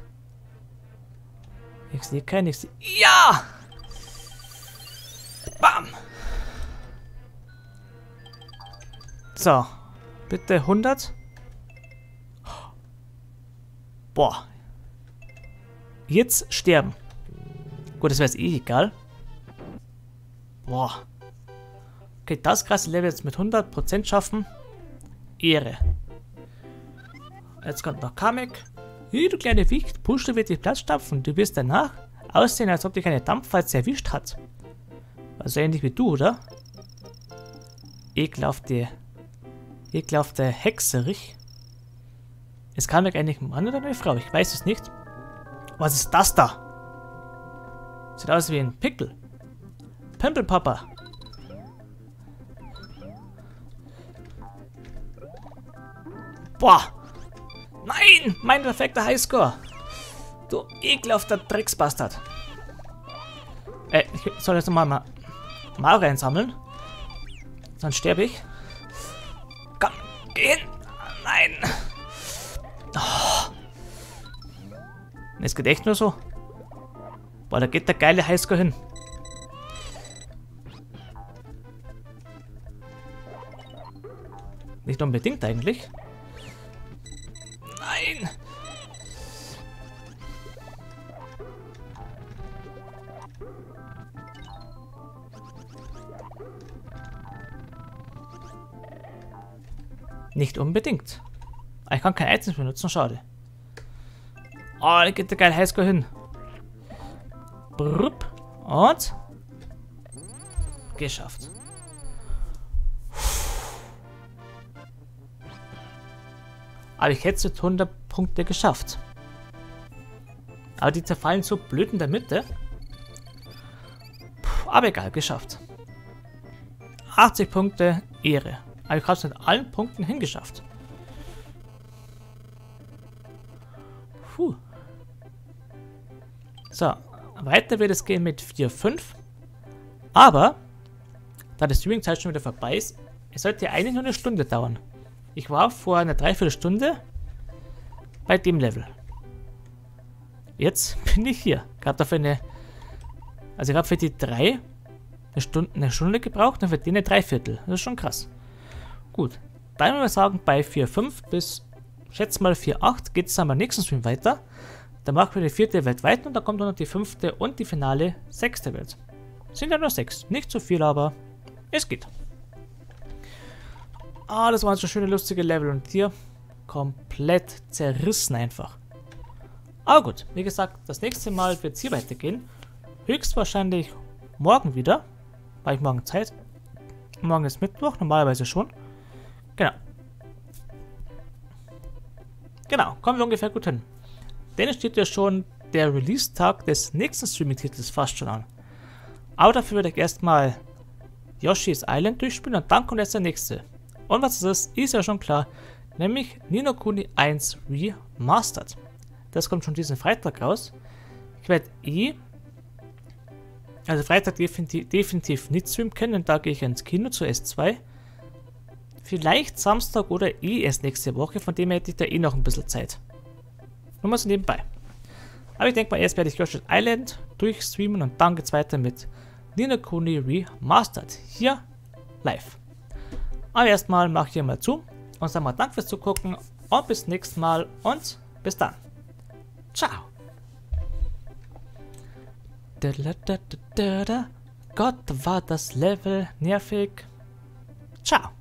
S1: Ich sehe keinen, ich sehe... Ja! Bam! So. Bitte 100. Boah. Jetzt sterben. Gut, das wäre jetzt eh egal. Boah. Okay, das krasse Level jetzt mit 100% schaffen. Ehre. Jetzt kommt noch Kamek. Hey, du kleine Wicht, Puschel wird dich Platz stapfen. Du wirst danach aussehen, als ob dich eine Dampfwalze erwischt hat. Also ähnlich wie du, oder? Ekelhafte Ekelhafte Hexerich. Es kam ja eigentlich ein Mann oder eine Frau, ich weiß es nicht. Was ist das da? Sieht aus wie ein Pickel. Pimpelpapa. Boah! Nein! Mein perfekter Highscore! Du ekelhafter Drecksbastard! Äh, ich soll jetzt nochmal mal Mauer einsammeln. Sonst sterbe ich. Geh hin. Nein. Oh. Es geht echt nur so. Boah, da geht der geile Highscore hin. Nicht unbedingt eigentlich. Nicht unbedingt. Ich kann kein Items benutzen, schade. Oh, da geht der geil Highscore hin. Brupp. Und? Geschafft. Aber ich hätte es 100 Punkte geschafft. Aber die zerfallen so blöd in der Mitte. Puh, aber egal, geschafft. 80 Punkte, Ehre. Aber ich habe es mit allen Punkten hingeschafft. Puh. So, weiter wird es gehen mit 4, 5. Aber, da die Streaming-Zeit schon wieder vorbei ist, es sollte eigentlich nur eine Stunde dauern. Ich war vor einer Dreiviertelstunde bei dem Level. Jetzt [LAUGHS] bin ich hier. Gerade dafür eine... Also ich habe für die drei eine Stunde, eine Stunde gebraucht und für die eine Dreiviertel. Das ist schon krass. Gut. Dann würde ich sagen, bei 4.5 bis, schätze mal 4.8 geht es dann beim nächsten Stream weiter. Dann machen wir die vierte Welt weiter und dann kommt dann noch die fünfte und die finale sechste Welt. Sind ja nur sechs. Nicht zu viel, aber es geht. Ah, das waren so schöne, lustige Level und hier komplett zerrissen einfach. Aber gut, wie gesagt, das nächste Mal wird es hier weitergehen. Höchstwahrscheinlich morgen wieder, weil ich morgen Zeit. Morgen ist Mittwoch, normalerweise schon. Genau. Genau, kommen wir ungefähr gut hin. Denn es steht ja schon der Release-Tag des nächsten Streaming-Titels fast schon an. Aber dafür werde ich erstmal Yoshi's Island durchspielen und dann kommt jetzt der nächste. Und was ist, ist ja schon klar, nämlich Nino Kuni 1 Remastered. Das kommt schon diesen Freitag raus. Ich werde eh, also Freitag definitiv, definitiv nicht streamen können, denn da gehe ich ins Kino zu S2. Vielleicht Samstag oder eh erst nächste Woche, von dem hätte ich da eh noch ein bisschen Zeit. Nur mal so nebenbei. Aber ich denke mal, erst werde ich Yoshi's Island durchstreamen und dann geht es weiter mit Nino Kuni Remastered. Hier live. Aber erstmal mache ich hier mal zu und sage mal Dank fürs Zugucken und bis nächstes Mal und bis dann. Ciao. Gott, war das Level nervig. Ciao.